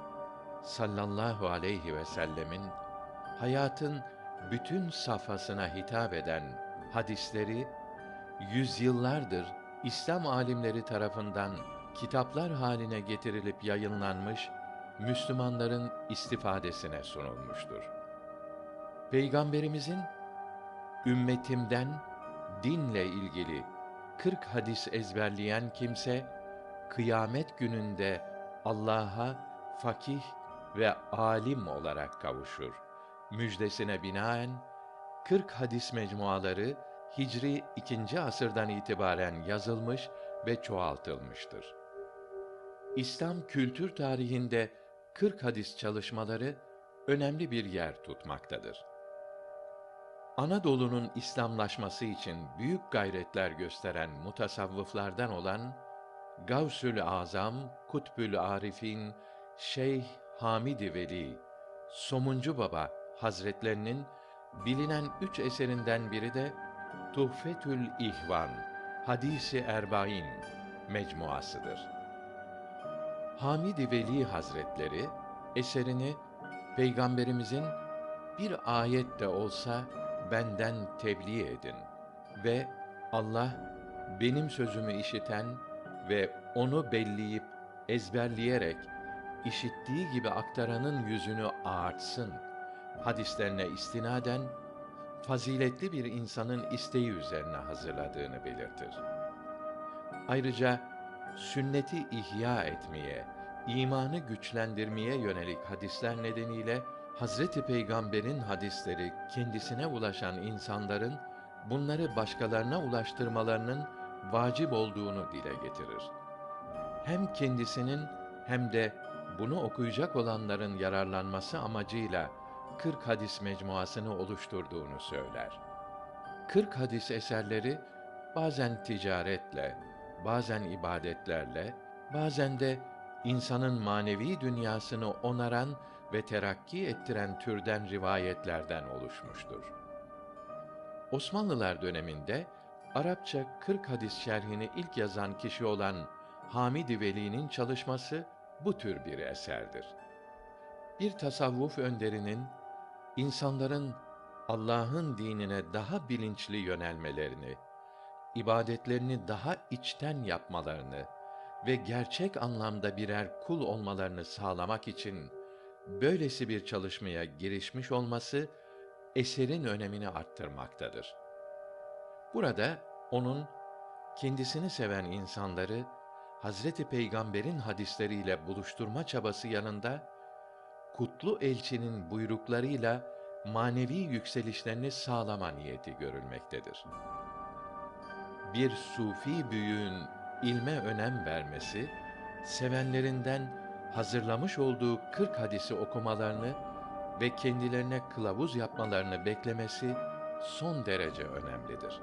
sallallahu aleyhi ve sellemin hayatın bütün safhasına hitap eden hadisleri yüzyıllardır İslam alimleri tarafından kitaplar haline getirilip yayınlanmış, Müslümanların istifadesine sunulmuştur. Peygamberimizin ümmetimden dinle ilgili 40 hadis ezberleyen kimse kıyamet gününde Allah'a fakih ve alim olarak kavuşur. Müjdesine binaen 40 hadis mecmuaları Hicri 2. asırdan itibaren yazılmış ve çoğaltılmıştır. İslam kültür tarihinde 40 hadis çalışmaları önemli bir yer tutmaktadır. Anadolu'nun İslamlaşması için büyük gayretler gösteren mutasavvıflardan olan Gavsül Azam, Kutbül Arifin, Şeyh Hamidi Veli, Somuncu Baba Hazretlerinin bilinen üç eserinden biri de Tuhfetül İhvan, Hadisi Erbain mecmuasıdır. Hamidi Veli Hazretleri eserini Peygamberimizin bir ayet de olsa benden tebliğ edin ve Allah benim sözümü işiten ve onu belleyip ezberleyerek işittiği gibi aktaranın yüzünü ağartsın hadislerine istinaden faziletli bir insanın isteği üzerine hazırladığını belirtir. Ayrıca sünneti ihya etmeye, imanı güçlendirmeye yönelik hadisler nedeniyle Hazreti Peygamber'in hadisleri kendisine ulaşan insanların bunları başkalarına ulaştırmalarının vacip olduğunu dile getirir. Hem kendisinin hem de bunu okuyacak olanların yararlanması amacıyla 40 hadis mecmuasını oluşturduğunu söyler. 40 hadis eserleri bazen ticaretle, bazen ibadetlerle, bazen de insanın manevi dünyasını onaran ve terakki ettiren türden rivayetlerden oluşmuştur. Osmanlılar döneminde Arapça 40 hadis şerhini ilk yazan kişi olan Hamidi Veli'nin çalışması bu tür bir eserdir. Bir tasavvuf önderinin insanların Allah'ın dinine daha bilinçli yönelmelerini, ibadetlerini daha içten yapmalarını ve gerçek anlamda birer kul olmalarını sağlamak için böylesi bir çalışmaya girişmiş olması eserin önemini arttırmaktadır. Burada onun kendisini seven insanları Hazreti Peygamber'in hadisleriyle buluşturma çabası yanında kutlu elçinin buyruklarıyla manevi yükselişlerini sağlama niyeti görülmektedir. Bir sufi büyüğün ilme önem vermesi, sevenlerinden hazırlamış olduğu 40 hadisi okumalarını ve kendilerine kılavuz yapmalarını beklemesi son derece önemlidir.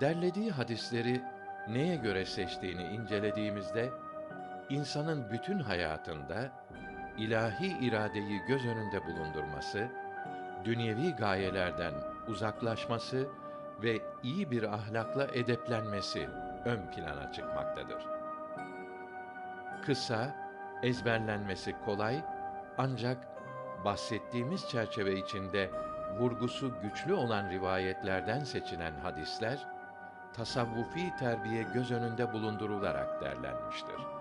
Derlediği hadisleri neye göre seçtiğini incelediğimizde, insanın bütün hayatında ilahi iradeyi göz önünde bulundurması, dünyevi gayelerden uzaklaşması ve iyi bir ahlakla edeplenmesi ön plana çıkmaktadır. kısa, ezberlenmesi kolay ancak bahsettiğimiz çerçeve içinde vurgusu güçlü olan rivayetlerden seçilen hadisler tasavvufi terbiye göz önünde bulundurularak derlenmiştir.